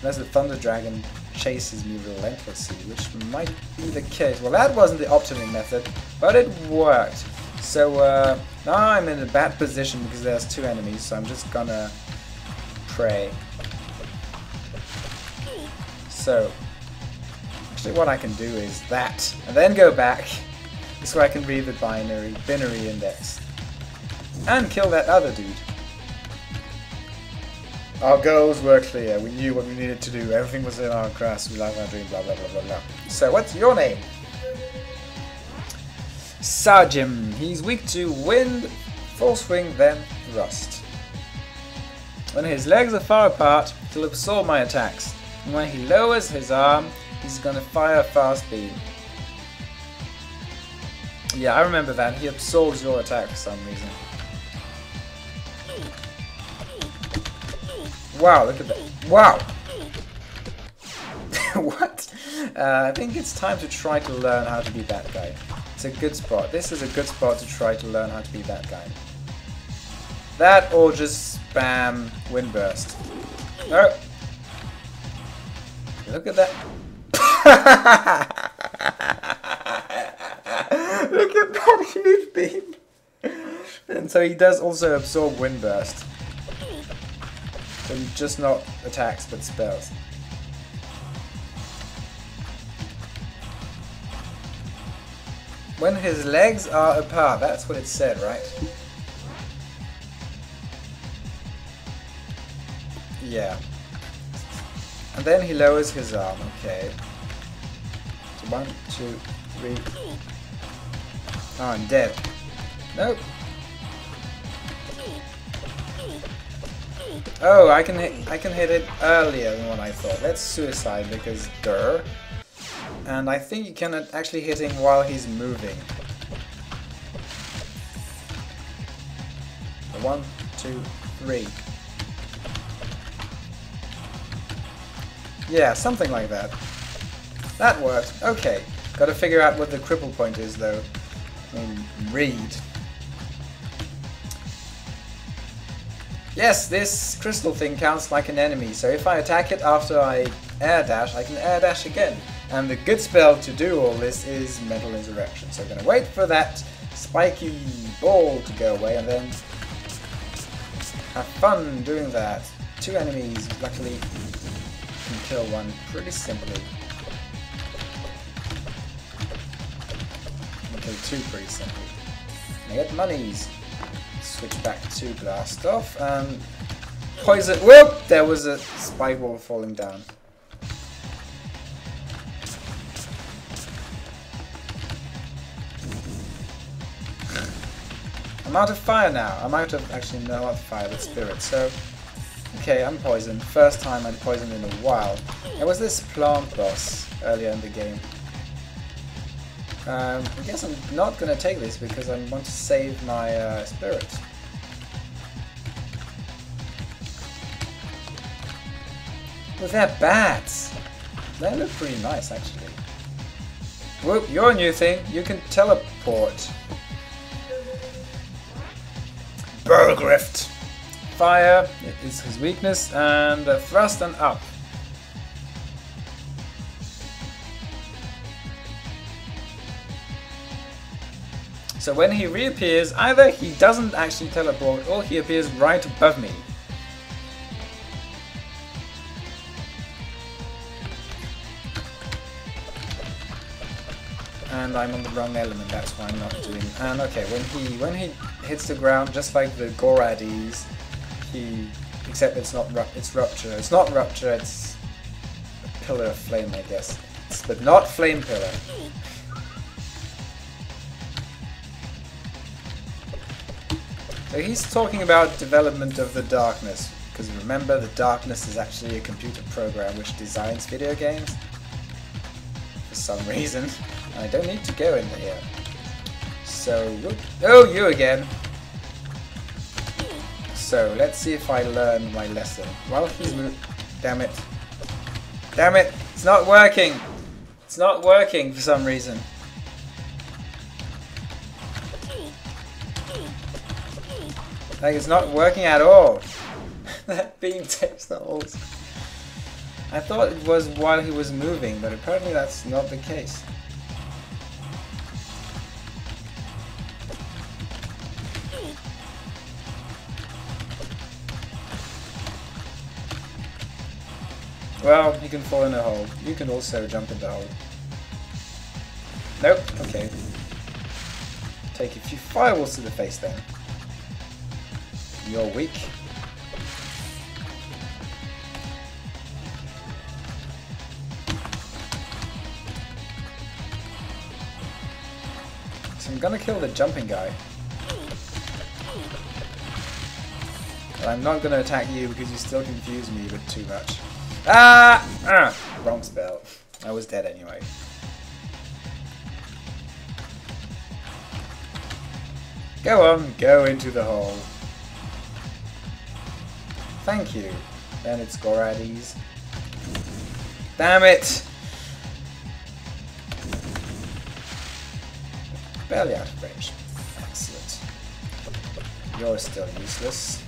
[SPEAKER 1] Unless the Thunder Dragon chases me relentlessly, which might be the case. Well, that wasn't the optimum method, but it worked. So uh, now I'm in a bad position because there's two enemies, so I'm just gonna pray. So, actually what I can do is that, and then go back, so I can read the binary, binary index. And kill that other dude. Our goals were clear. We knew what we needed to do. Everything was in our grasp. We like our dream. Blah blah blah blah blah. So, what's your name? Sajim. He's weak to wind, full swing, then thrust. When his legs are far apart, he'll absorb my attacks. And when he lowers his arm, he's gonna fire fast beam. Yeah, I remember that. He absorbs your attack for some reason. Wow, look at that. Wow! what? Uh, I think it's time to try to learn how to be that guy. It's a good spot. This is a good spot to try to learn how to be that guy. That or just spam Windburst. No! Look at that. Look at that huge beam! And so he does also absorb wind burst. And just not attacks, but spells. When his legs are apart, that's what it said, right? Yeah. And then he lowers his arm, okay. One, two, three. Oh, I'm dead. Nope. Oh, I can hit, I can hit it earlier than what I thought. That's suicide because der. And I think you can actually hit him while he's moving. One, two, three. Yeah, something like that. That worked. Okay. Gotta figure out what the cripple point is though. Mean, read. Yes, this crystal thing counts like an enemy, so if I attack it after I air dash, I can air dash again. And the good spell to do all this is Mental Insurrection. So I'm going to wait for that spiky ball to go away and then have fun doing that. Two enemies, luckily, can kill one pretty simply. Kill two pretty simply. I get monies. Switch back to blast off and poison. Whoop! There was a spike wall falling down. I'm out of fire now. I'm out of actually no I'm out of fire with spirit. So okay, I'm poisoned. First time I'm poisoned in a while. There was this plant boss earlier in the game. Um, I guess I'm not gonna take this because I want to save my uh, spirit. Well, they're bats. They look pretty nice, actually. Whoop, your new thing. You can teleport. Burgrift. Fire is his weakness, and thrust and up. So when he reappears, either he doesn't actually teleport or he appears right above me. And I'm on the wrong element, that's why I'm not doing... And okay, when he when he hits the ground, just like the Gorades, he... Except it's not it's rupture. It's not rupture, it's a pillar of flame, I guess. It's, but not flame pillar. So he's talking about development of the darkness, because remember the darkness is actually a computer program which designs video games for some reason. I don't need to go into here. So, oh, you again. So, let's see if I learn my lesson. Well, he's damn it. Damn it, it's not working. It's not working for some reason. Like, it's not working at all. that beam takes the holes. I thought it was while he was moving, but apparently that's not the case. Well, you can fall in a hole. You can also jump in the hole. Nope, okay. Take a few fireballs to the face then. You're weak. So I'm gonna kill the jumping guy. But I'm not gonna attack you because you still confuse me with too much. Ah! ah! Wrong spell. I was dead anyway. Go on, go into the hole. Thank you. Then it's Gorades. Damn it! Barely out of range. Excellent. You're still useless.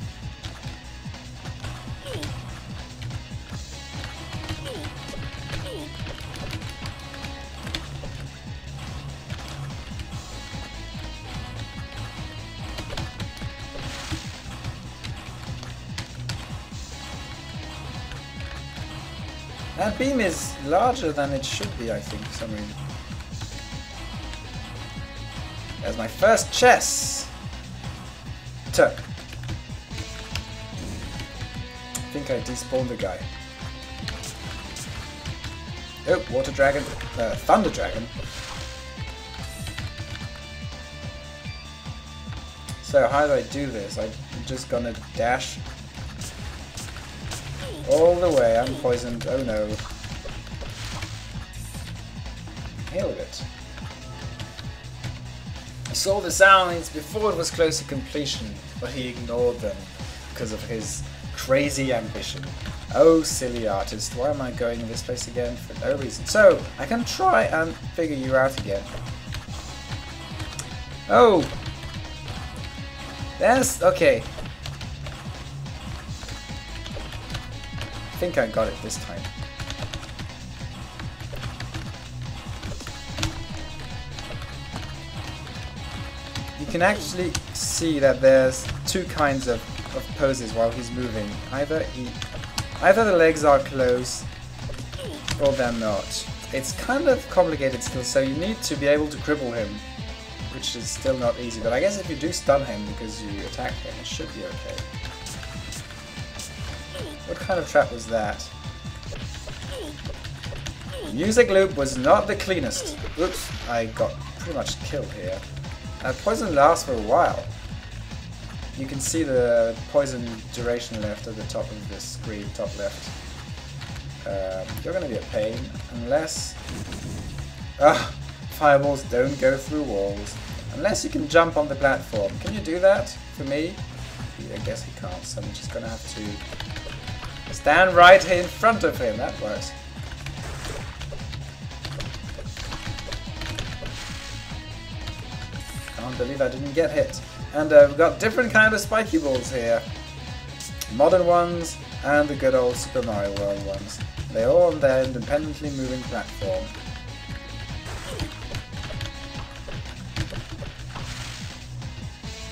[SPEAKER 1] That beam is larger than it should be, I think, for some reason. There's my first chess! Tuck. I think I despawned the guy. Oh, water dragon. Uh, thunder dragon. So how do I do this? I'm just gonna dash all the way, I'm poisoned. Oh no. Hail it. I saw the sounds before it was close to completion, but he ignored them because of his crazy ambition. Oh, silly artist, why am I going in this place again? For no reason. So, I can try and figure you out again. Oh! Yes, okay. Think I got it this time. You can actually see that there's two kinds of, of poses while he's moving. Either he, either the legs are closed or they're not. It's kind of complicated still, so you need to be able to cripple him, which is still not easy. But I guess if you do stun him because you attack him, it should be okay. What kind of trap was that? Music loop was not the cleanest. Oops, I got pretty much killed here. Uh, poison lasts for a while. You can see the poison duration left at the top of the screen, top left. Um, you're gonna be a pain, unless... Ah, fireballs don't go through walls. Unless you can jump on the platform. Can you do that for me? I guess he can't, so I'm just gonna have to stand right in front of him. That works. Can't believe I didn't get hit. And uh, we've got different kind of spiky balls here. Modern ones and the good old Super Mario World ones. They're all on their independently moving platform.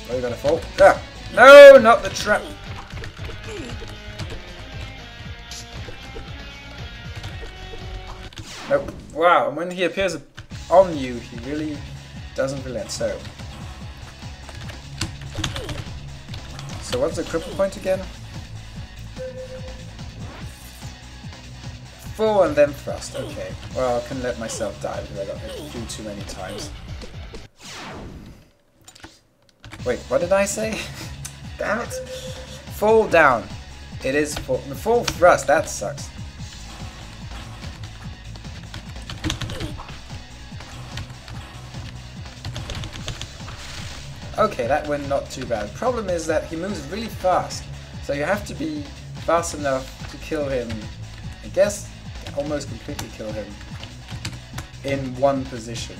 [SPEAKER 1] Are you gonna fall? Ah! No, not the trap! Nope. Wow, and when he appears on you, he really doesn't relent. So, so what's the cripple point again? Full and then thrust. Okay. Well, I can let myself die because I got hit few too many times. Wait, what did I say? Damn it! Fall down. It is full. The full thrust. That sucks. Okay, that went not too bad. Problem is that he moves really fast, so you have to be fast enough to kill him. I guess almost completely kill him in one position.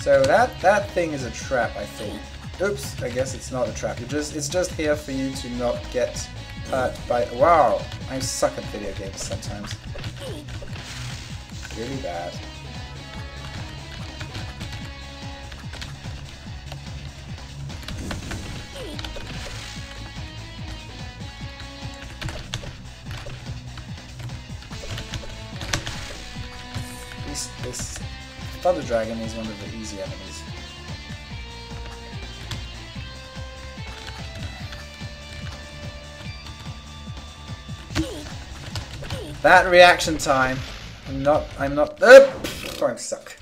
[SPEAKER 1] So that that thing is a trap, I think. Oops, I guess it's not a trap. You just it's just here for you to not get hurt by. Wow, I suck at video games sometimes. Really bad. Thunder Dragon is one of the easy enemies. That reaction time. I'm not. I'm not. Uh, going to suck.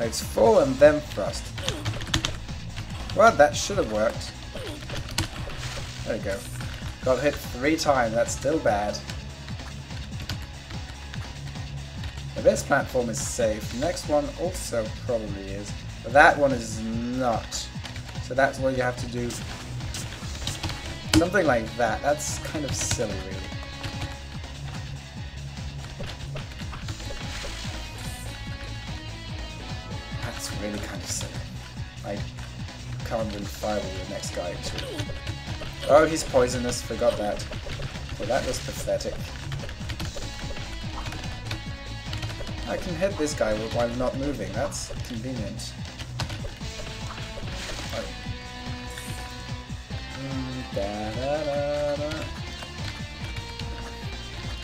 [SPEAKER 1] It's full and then thrust. Well, that should have worked. There we go. Got hit three times, that's still bad. Now this platform is safe. The next one also probably is. But that one is not. So that's what you have to do. Something like that. That's kind of silly, really. That's really kind of silly. I can't really fireball the next guy too. Oh, he's poisonous, forgot that. Well, that was pathetic. I can hit this guy while not moving, that's convenient.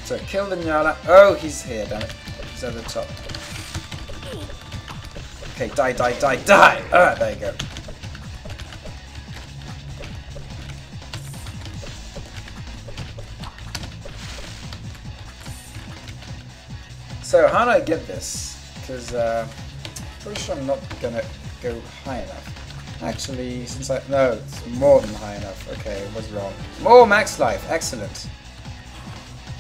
[SPEAKER 1] So kill the Nyala. Oh, he's here, damn it. He's at the top. Okay, die, die, die, die! Ah, there you go. So how do I get this? Because uh, I'm pretty sure I'm not gonna go high enough. Actually, since I no, it's more than high enough. Okay, was wrong. More max life, excellent.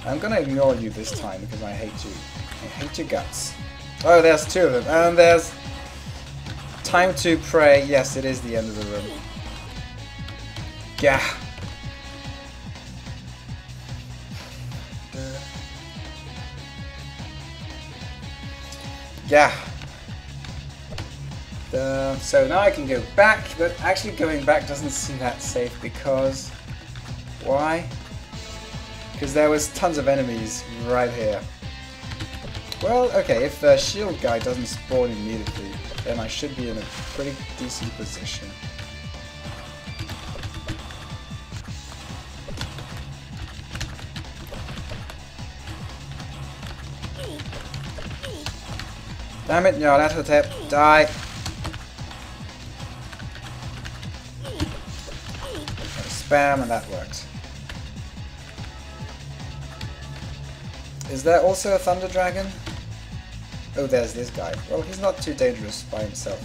[SPEAKER 1] I'm gonna ignore you this time because I hate you. I hate your guts. Oh, there's two of them, and there's time to pray. Yes, it is the end of the room. Yeah. Yeah. Uh, so now I can go back, but actually going back doesn't seem that safe because... Why? Because there was tons of enemies right here. Well, okay, if the shield guy doesn't spawn immediately, then I should be in a pretty decent position. Damn it, Nyarlathotep, die! Spam and that works. Is there also a Thunder Dragon? Oh, there's this guy. Well, he's not too dangerous by himself.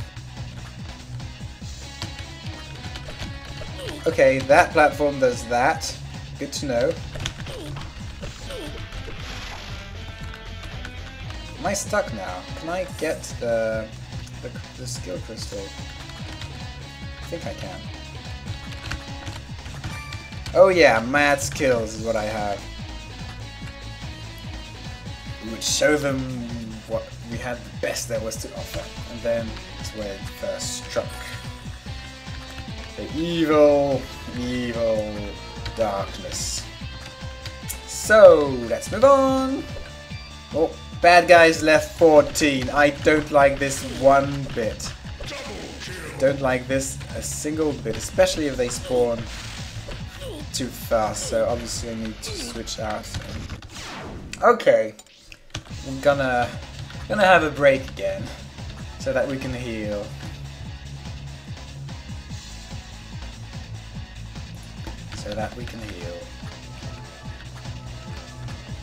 [SPEAKER 1] Okay, that platform does that. Good to know. I stuck now? Can I get the, the, the skill crystal? I think I can. Oh yeah, mad skills is what I have. We would show them what we had the best there was to offer. And then it's where it first struck. The evil, evil darkness. So, let's move on. Oh, bad guys left 14. I don't like this one bit. Don't like this a single bit, especially if they spawn too fast. So obviously I need to switch out. Okay, I'm gonna gonna have a break again so that we can heal. So that we can heal.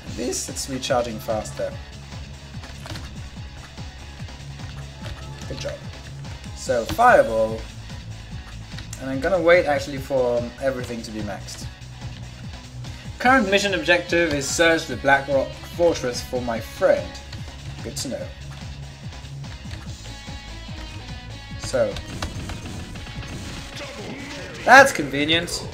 [SPEAKER 1] At least it's recharging faster. Good job. So fireball, and I'm gonna wait actually for everything to be maxed. Current mission objective is search the Black Rock Fortress for my friend. Good to know. So. That's convenient.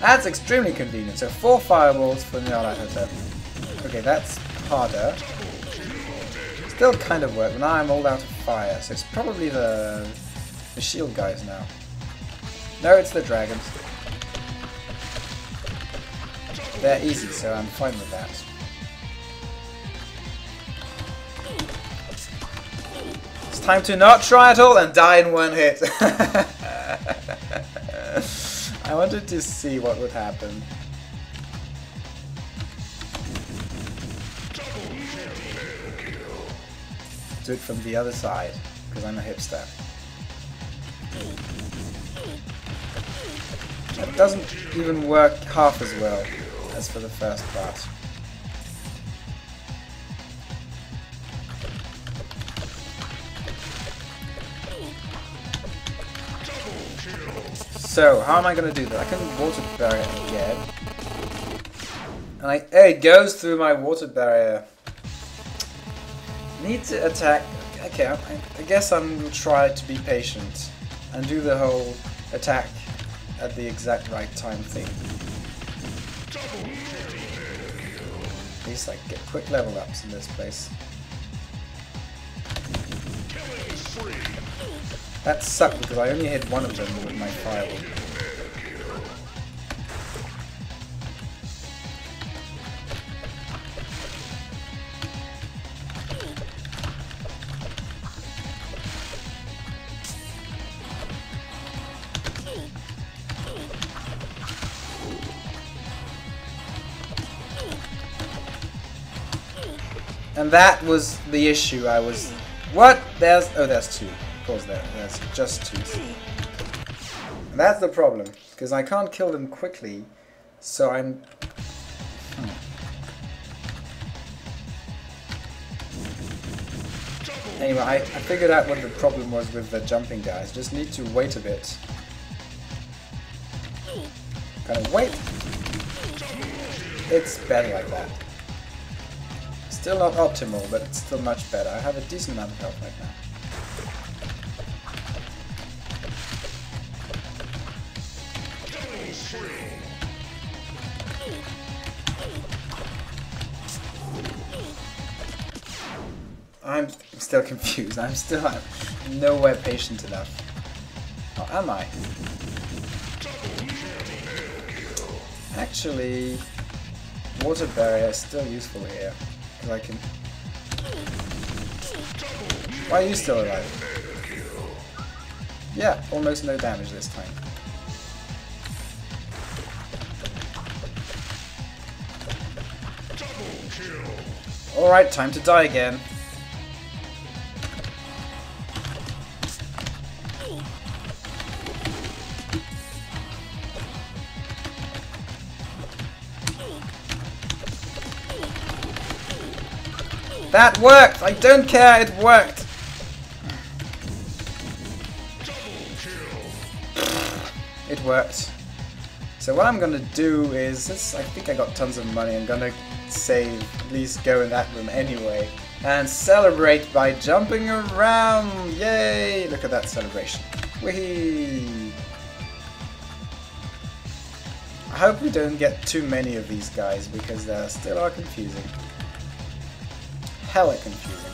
[SPEAKER 1] That's extremely convenient. So four fireballs for Nyarlathotep. Okay, that's harder. Still kind of work, but now I'm all out of fire, so it's probably the, the shield guys now. No, it's the dragons. They're easy, so I'm fine with that. It's time to not try at all and die in one hit. I wanted to see what would happen. Do it from the other side, because I'm a hipster. It doesn't even work half as well as for the first part. So, how am I going to do that? I can water barrier again. And I, it goes through my water barrier. Need to attack. Okay, I, guess I'm going to try to be patient and do the whole attack at the exact right time thing. At least I get quick level ups in this place. That sucked because I only hit one of them with my fireball. That was the issue I was... What? There's... Oh, there's two. Of course, there, there's just two. And that's the problem, because I can't kill them quickly, so I'm... Hmm. Anyway, I, I figured out what the problem was with the jumping guys. Just need to wait a bit. Kind of wait. It's better like that. Still not optimal, but it's still much better. I have a decent amount of health right now. I'm still confused. I'm still I'm nowhere patient enough. Or am I? Actually, water barrier is still useful here. Because I can... Why are you still alive? Yeah, almost no damage this time. Alright, time to die again. That worked! I don't care, it worked! It worked. So what I'm gonna do is, since I think I got tons of money, I'm gonna save, at least go in that room anyway, and celebrate by jumping around! Yay! Look at that celebration. Whee! I hope we don't get too many of these guys because they still are confusing hella confusing.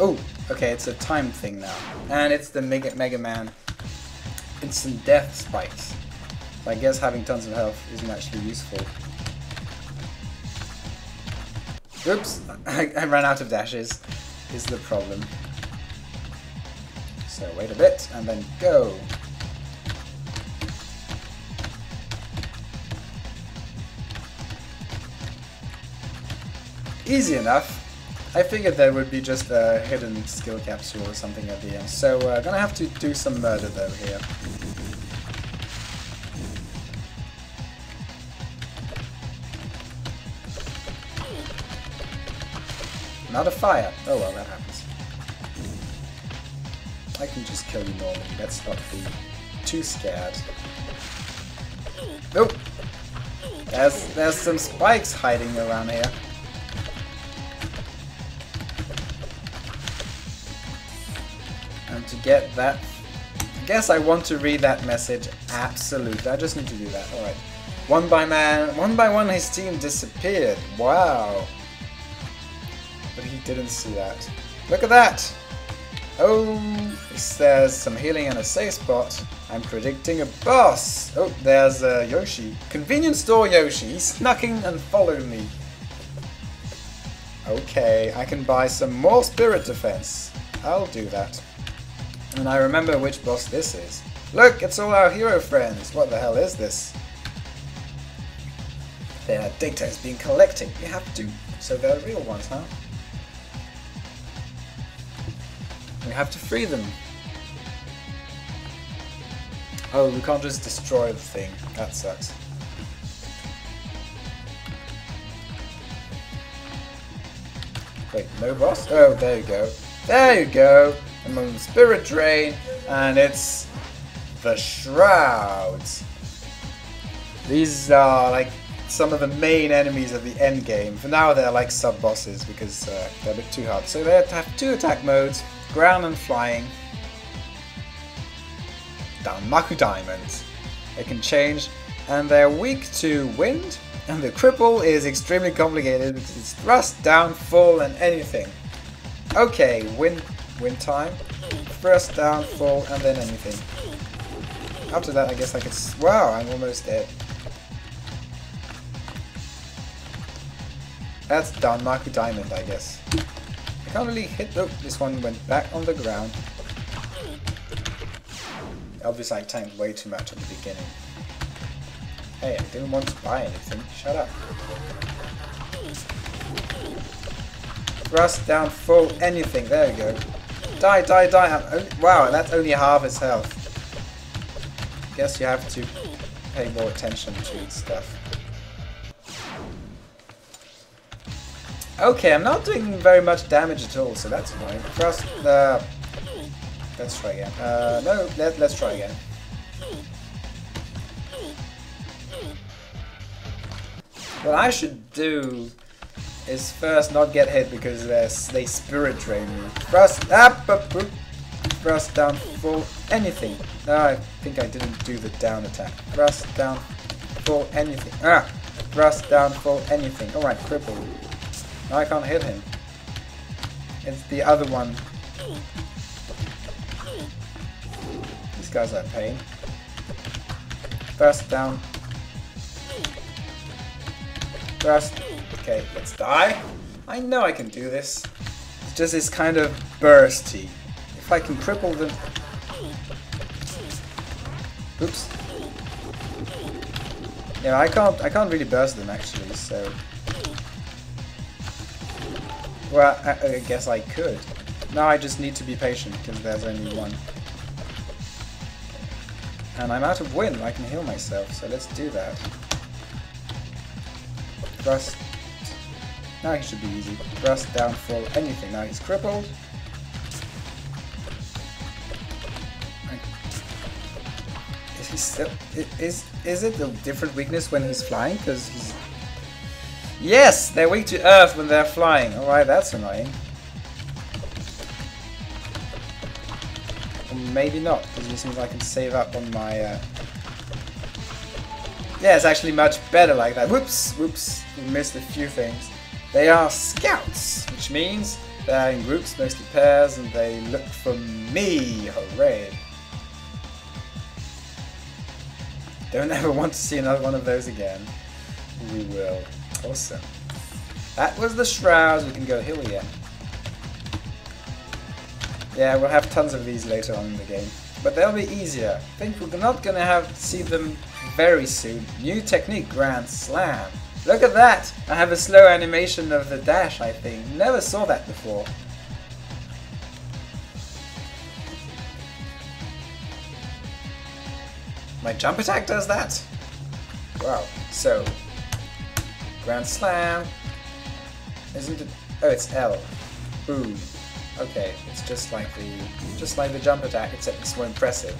[SPEAKER 1] Oh, okay, it's a time thing now. And it's the Mega, Mega Man instant death spikes. I guess having tons of health isn't actually useful. Oops, I, I ran out of dashes, is the problem. So wait a bit, and then go. Easy enough. I figured there would be just a hidden skill capsule or something at the end. So uh, gonna have to do some murder though here. Not a fire. Oh well, that happens. I can just kill you normally. Let's not be too scared. Nope. There's there's some spikes hiding around here. To get that. I guess I want to read that message. Absolutely. I just need to do that. Alright. One by man, one by one his team disappeared. Wow. But he didn't see that. Look at that! Oh, there's some healing and a safe spot. I'm predicting a boss. Oh, there's uh, Yoshi. Convenience store Yoshi. He's snucking and following me. Okay, I can buy some more spirit defense. I'll do that. And I remember which boss this is. Look, it's all our hero friends. What the hell is this? Their data is being collected. We have to. So they're real ones, huh? We have to free them. Oh, we can't just destroy the thing. That sucks. Wait, no boss? Oh, there you go. There you go! Moon Spirit Train, and it's the Shrouds. These are like some of the main enemies of the end game. For now, they're like sub bosses because uh, they're a bit too hard. So they have two attack modes: ground and flying. Danmaku Diamond. They can change, and they're weak to wind. And the cripple is extremely complicated because it's thrust, down, fall, and anything. Okay, wind win time. First down, fall, and then anything. After that, I guess I could... Wow, I'm almost dead. That's down Danmaku Diamond, I guess. I can't really hit... Oh, this one went back on the ground. Obviously, I tanked way too much at the beginning. Hey, I didn't want to buy anything. Shut up. Thrust down, full, anything. There we go. Die, die, die. Wow, that's only half his health. Guess you have to pay more attention to stuff. Okay, I'm not doing very much damage at all, so that's fine. First, uh, let's try again. Uh, no, let, let's try again. What I should do is first not get hit because they spirit drain me. Thrust up, up, up, down, for anything. No, I think I didn't do the down attack. Thrust down, for anything. Ah! Thrust, down, for anything. Alright, cripple. Now I can't hit him. It's the other one. These guys are pain. Thrust, down. Thrust. Okay, let's die. I know I can do this. It's just this kind of bursty. If I can cripple them... Oops. Yeah, I can't I can't really burst them actually, so... Well, I, I guess I could. Now I just need to be patient, because there's only one. And I'm out of wind, I can heal myself, so let's do that. Thrust. Now he should be easy. Thrust, downfall, anything. Now he's crippled. Is he still... Is, is it a different weakness when he's flying? Because he's... Yes! They're weak to earth when they're flying. Alright, that's annoying. Or maybe not, because it seems I can save up on my... Uh... Yeah, it's actually much better like that. Whoops! Whoops! We missed a few things. They are scouts, which means they're in groups, mostly pairs, and they look for me. Hooray! Don't ever want to see another one of those again. We will. Awesome. That was the shrouds. We can go hill again. Yeah, we'll have tons of these later on in the game. But they'll be easier. I think we're not gonna have to see them very soon. New technique, Grand Slam. Look at that! I have a slow animation of the dash, I think. Never saw that before. My jump attack does that? Wow. So, Grand Slam. Isn't it? Oh, it's L. Boom. Okay, it's just like the just like the jump attack, except it's more impressive.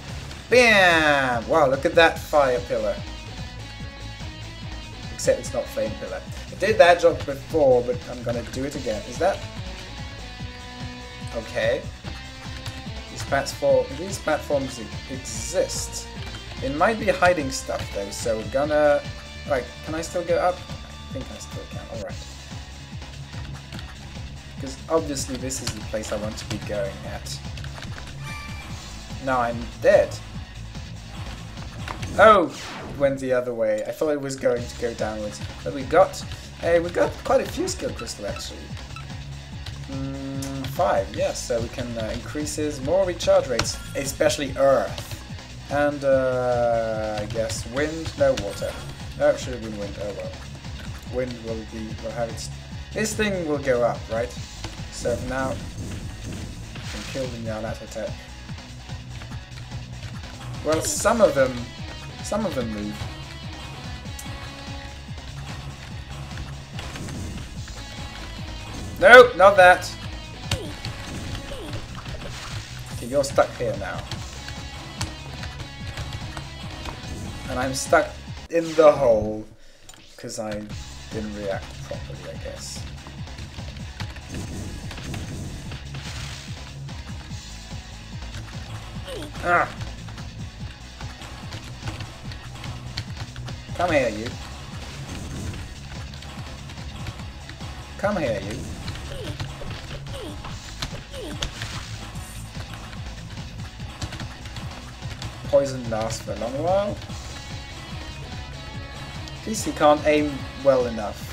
[SPEAKER 1] Bam! Wow, look at that fire pillar. Except it's not flame pillar. I did that job before, but I'm gonna do it again. Is that okay? These platform these platforms exist. It might be hiding stuff though, so we're gonna Right, can I still go up? I think I still can, alright. Because obviously this is the place I want to be going at. Now I'm dead. Oh! Went the other way. I thought it was going to go downwards. But we got... Hey, we got quite a few skill crystal actually. Mm, five, yes, so we can uh, increases more recharge rates, especially earth. And uh, I guess wind, no water. No, it should have been wind, oh well. Wind will be, will have its... This thing will go up, right? So now, we can kill that attack. Well, some of them, some of them move. No, not that. Okay, you're stuck here now. And I'm stuck in the hole because I didn't react properly, I guess. Ah! Come here, you. Come here, you. Poison lasts for a long while. He can't aim well enough.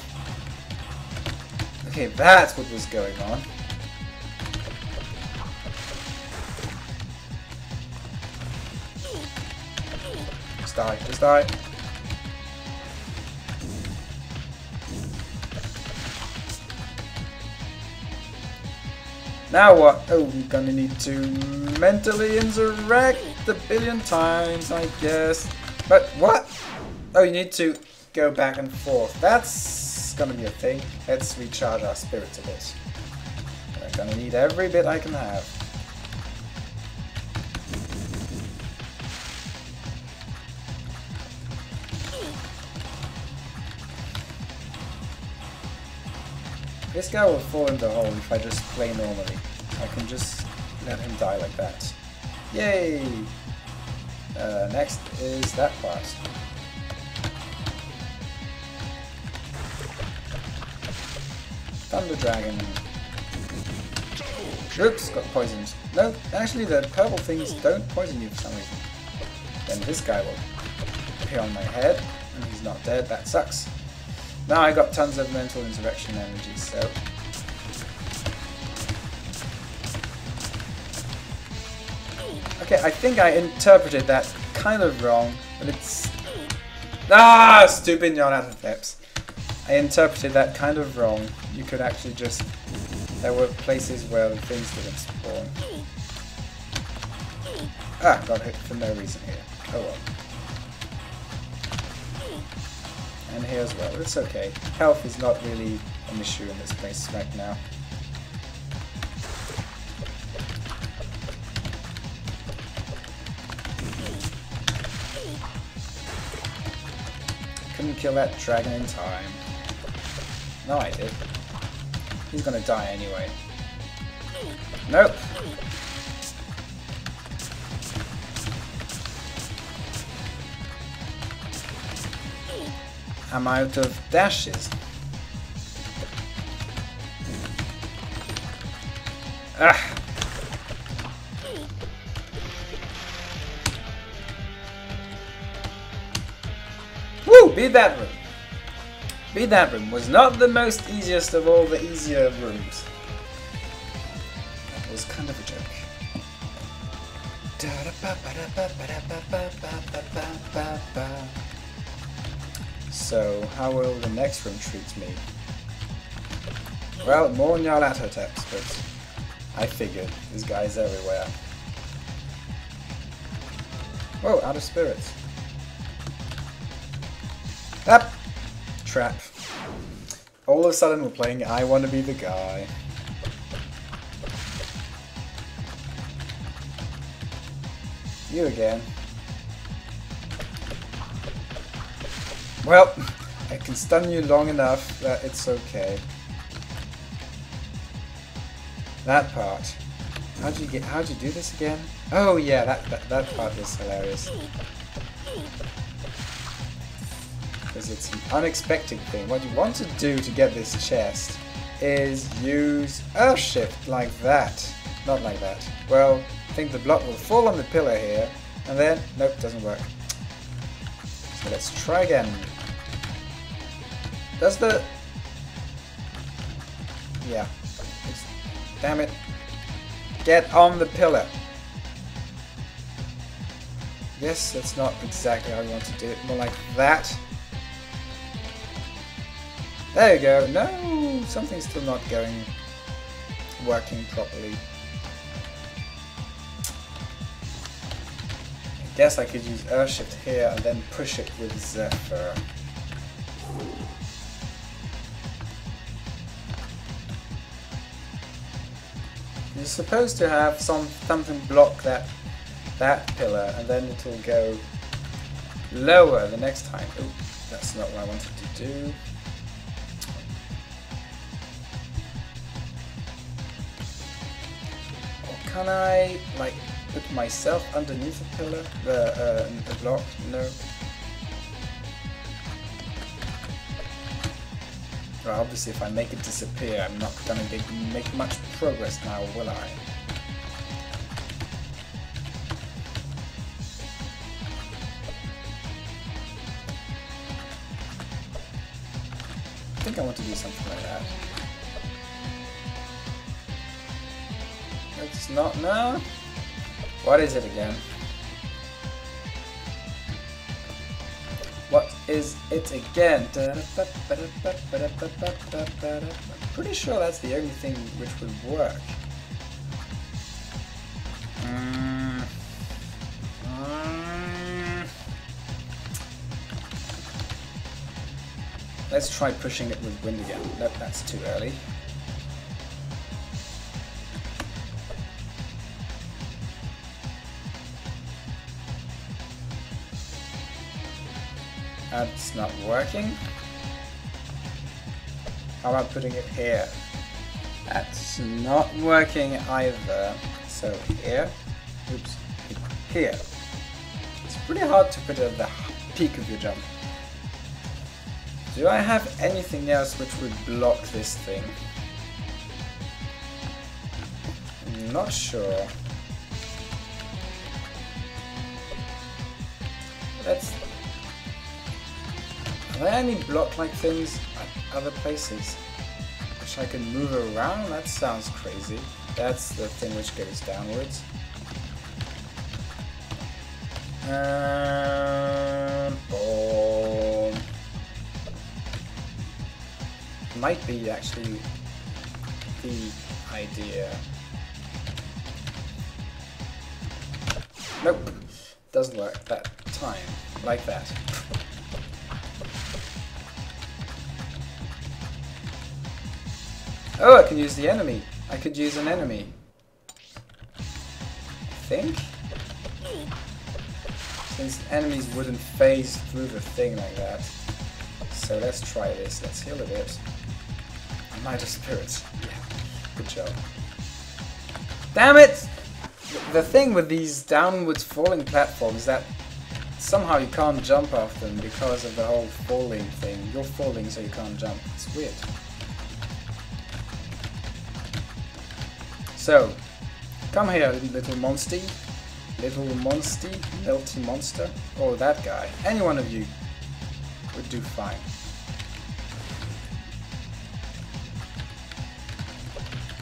[SPEAKER 1] Okay, that's what was going on. Just die, just die. Now what? Oh, we're gonna need to mentally interact a billion times, I guess. But what? Oh, you need to go back and forth. That's gonna be a thing. Let's recharge our spirits a bit. I'm gonna need every bit I can have. This guy will fall in the hole if I just play normally. I can just let him die like that. Yay! Uh, next is that boss. Thunder Dragon. Oops, got poisoned. No, actually the purple things don't poison you for some reason. Then this guy will appear on my head, and he's not dead, that sucks. Now I got tons of mental insurrection energy, so... Okay, I think I interpreted that kind of wrong, but it's... Ah, stupid Nyarlathotep. I interpreted that kind of wrong. You could actually just... There were places where things didn't spawn. Ah, got hit for no reason here. Oh well. And here as well. It's okay. Health is not really an issue in this place right now. Couldn't kill that dragon in time. No, I did. He's gonna die anyway. Nope. I'm out of dashes. Ah. Woo! Beat that room. Beat that room was not the most easiest of all the easier rooms. That was kind of a joke. So, how will the next room treat me? Well, more Nyarlathoteps, but I figured. This guy's everywhere. Whoa, out of spirits. Up! Trap. All of a sudden we're playing I Wanna Be the Guy. You again. Well, I can stun you long enough that it's okay. That part. How'd you get? How'd you do this again? Oh yeah, that that, that part was hilarious. Because it's an unexpected thing. What you want to do to get this chest is use Earth Shift like that. Not like that. Well, I think the block will fall on the pillar here, and then nope, doesn't work. So let's try again. Does the... Yeah. It's... Damn it. Get on the pillar. Yes, that's not exactly how you want to do it. More like that. There you go. No! Something's still not going... working properly. I guess I could use Earthshift here and then push it with Zephyr. You're supposed to have some something block that that pillar, and then it will go lower the next time. That's not what I wanted to do. Or can I like put myself underneath the pillar, the uh, the block? No. Well, obviously if I make it disappear, I'm not gonna make much progress now, will I? I think I want to do something like that. It's not, now. What is it again? Is it again? I'm pretty sure that's the only thing which would work. Let's try pushing it with wind again. Nope, that's too early. That's not working. How about putting it here? That's not working either. So here, oops, here. It's pretty hard to put it at the peak of your jump. Do I have anything else which would block this thing? Not sure. Let's... Are there any block-like things at other places? Which I can move around? That sounds crazy. That's the thing which goes downwards. Um, boom. Might be actually the idea. Nope. Doesn't work that time. Like that. Oh, I can use the enemy. I could use an enemy. I think? Since enemies wouldn't phase through the thing like that. So let's try this. Let's heal a bit. I might have spirits. Yeah. Good job. Damn it! The thing with these downwards falling platforms is that somehow you can't jump off them because of the whole falling thing. You're falling so you can't jump. It's weird. So, come here, little monsty. Little monsty, melty monster. Or that guy. Any one of you would do fine.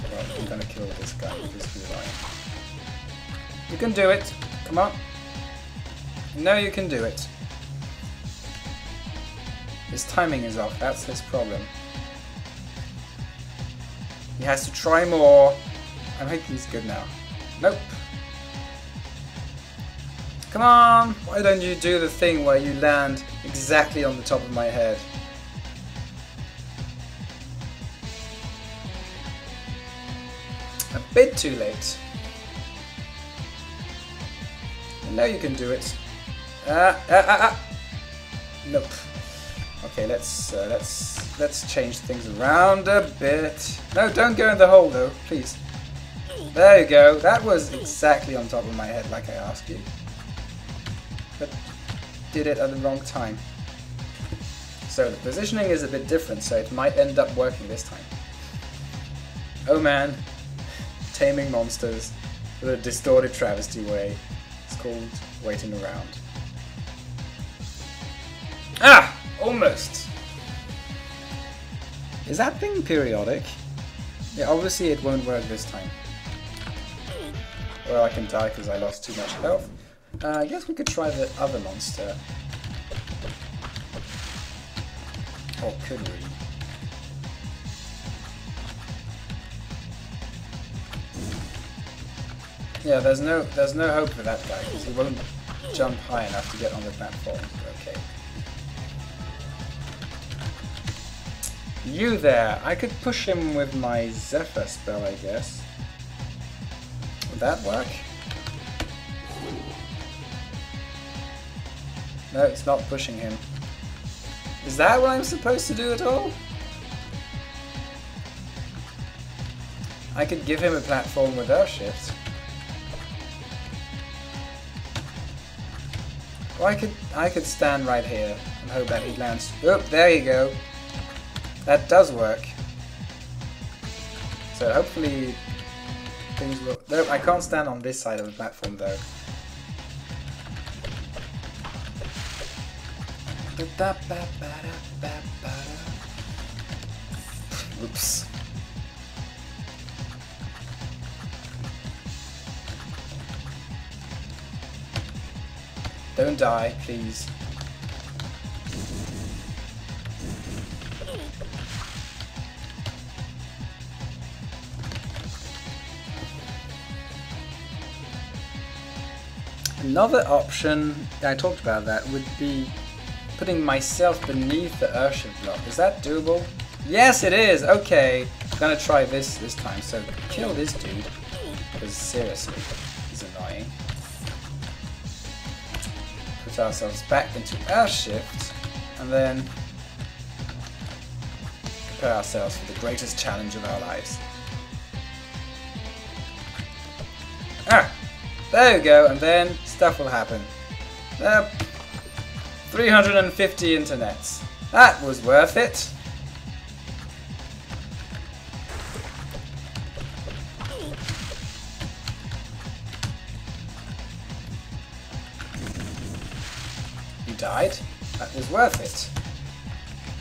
[SPEAKER 1] Well, I'm gonna kill this guy he's lying. You can do it. Come on. No, you can do it. His timing is off. That's his problem. He has to try more. I think he's good now. Nope. Come on! Why don't you do the thing where you land exactly on the top of my head? A bit too late. No, you can do it. Ah, ah, ah, ah. Nope. Okay, let's uh, let's let's change things around a bit. No, don't go in the hole though, please. There you go. That was exactly on top of my head, like I asked you. But did it at the wrong time. So the positioning is a bit different, so it might end up working this time. Oh man, taming monsters with a distorted travesty way. It's called waiting around. Ah! Almost! Is that thing periodic? Yeah, obviously it won't work this time. Or I can die because I lost too much health. Uh, I guess we could try the other monster. Or could we? Yeah, there's no there's no hope for that guy because he won't jump high enough to get on the platform. Okay. You there! I could push him with my Zephyr spell, I guess. Would that work? No, it's not pushing him. Is that what I'm supposed to do at all? I could give him a platform with Earthshift. Or I could I could stand right here and hope that he lands. Oh, there you go. That does work. So hopefully things I can't stand on this side of the platform though. Oops. Don't die, please. Another option, I talked about that, would be putting myself beneath the Earthshift block. Is that doable? Yes, it is! Okay, I'm gonna try this this time. So, kill this dude. Because seriously, he's annoying. Put ourselves back into Earthshift, and then prepare ourselves for the greatest challenge of our lives. Ah! There we go, and then stuff will happen. Uh, 350 internets. That was worth it. You died. That was worth it.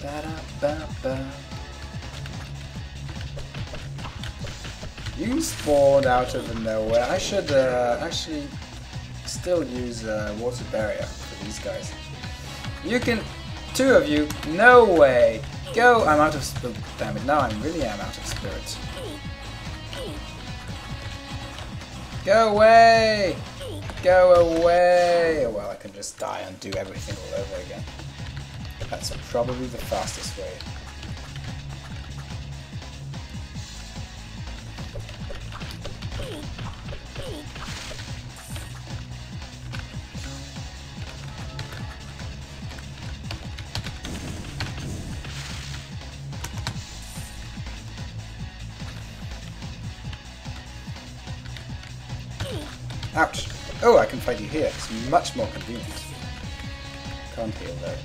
[SPEAKER 1] Ba -ba -ba. You spawned out of nowhere. I should uh, actually still use uh, water barrier for these guys. You can, two of you, no way. Go, I'm out of spirit. Damn it, now I really am out of spirit. Go away! Go away! Well, I can just die and do everything all over again. That's probably the fastest way. Ouch! Oh, I can fight you here. It's much more convenient. Can't heal though.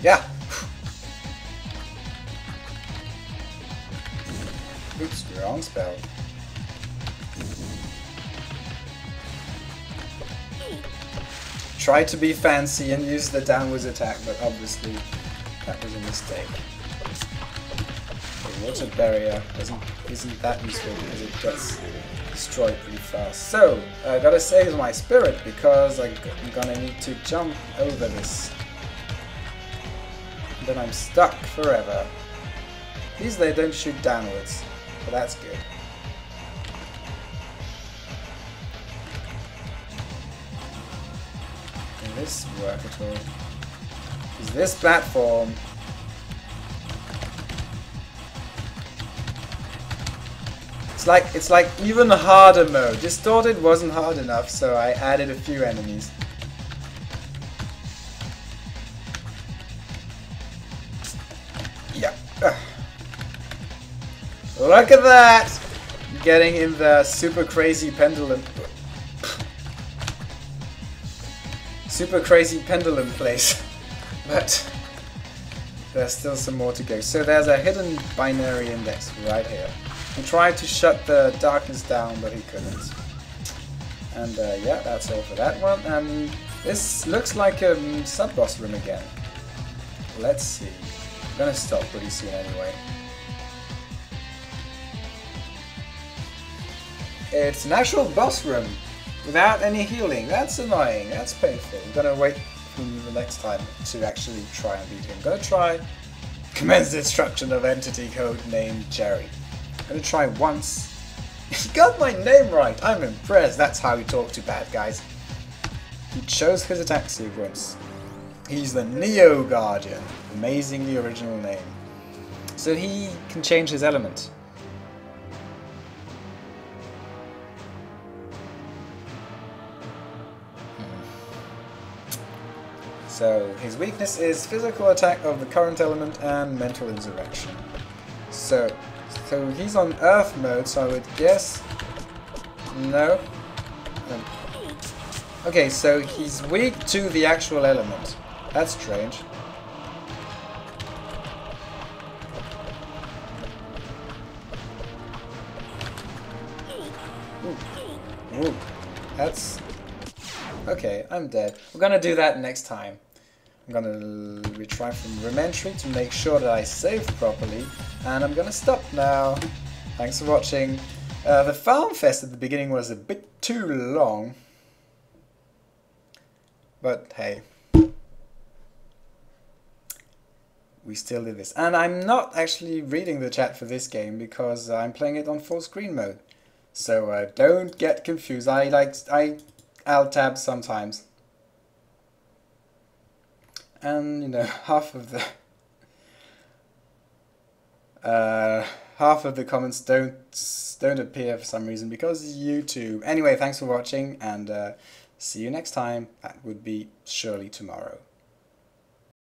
[SPEAKER 1] Yeah! Oops, wrong spell. Try to be fancy and use the downwards attack, but obviously that was a mistake. The water barrier isn't, isn't that useful because it gets destroyed pretty fast. So, I gotta save my spirit because I'm gonna need to jump over this. then I'm stuck forever. These they don't shoot downwards, but that's good. Can this work at all? Is this platform It's like it's like even harder mode. Distorted wasn't hard enough, so I added a few enemies. Yeah. Look at that! Getting in the super crazy pendulum. super crazy pendulum place. but there's still some more to go. So there's a hidden binary index right here. He tried to shut the darkness down, but he couldn't. And uh, yeah, that's all for that one. And this looks like a um, sub-boss room again. Let's see. I'm gonna stop pretty soon anyway. It's an actual boss room without any healing. That's annoying. That's painful. I'm gonna wait for the next time to actually try and beat him. I'm gonna try commence destruction of entity code named Jerry. Gonna try once. He got my name right! I'm impressed. That's how you talk to bad guys. He chose his attack sequence. He's the Neo Guardian. Amazingly original name. So he can change his element. Hmm. So his weakness is physical attack of the current element and mental insurrection. So, so he's on Earth mode, so I would guess no. Okay, so he's weak to the actual element. That's strange. Ooh. Ooh. That's... Okay, I'm dead. We're gonna do that next time. I'm gonna retry from Rementry to make sure that I save properly, and I'm gonna stop now. Thanks for watching. Uh, the Farm Fest at the beginning was a bit too long, but hey. We still did this. And I'm not actually reading the chat for this game because I'm playing it on full screen mode. So uh, don't get confused. I like I alt tab sometimes and you know half of the uh, half of the comments don't don't appear for some reason because YouTube. Anyway, thanks for watching and uh, see you next time. That would be surely tomorrow.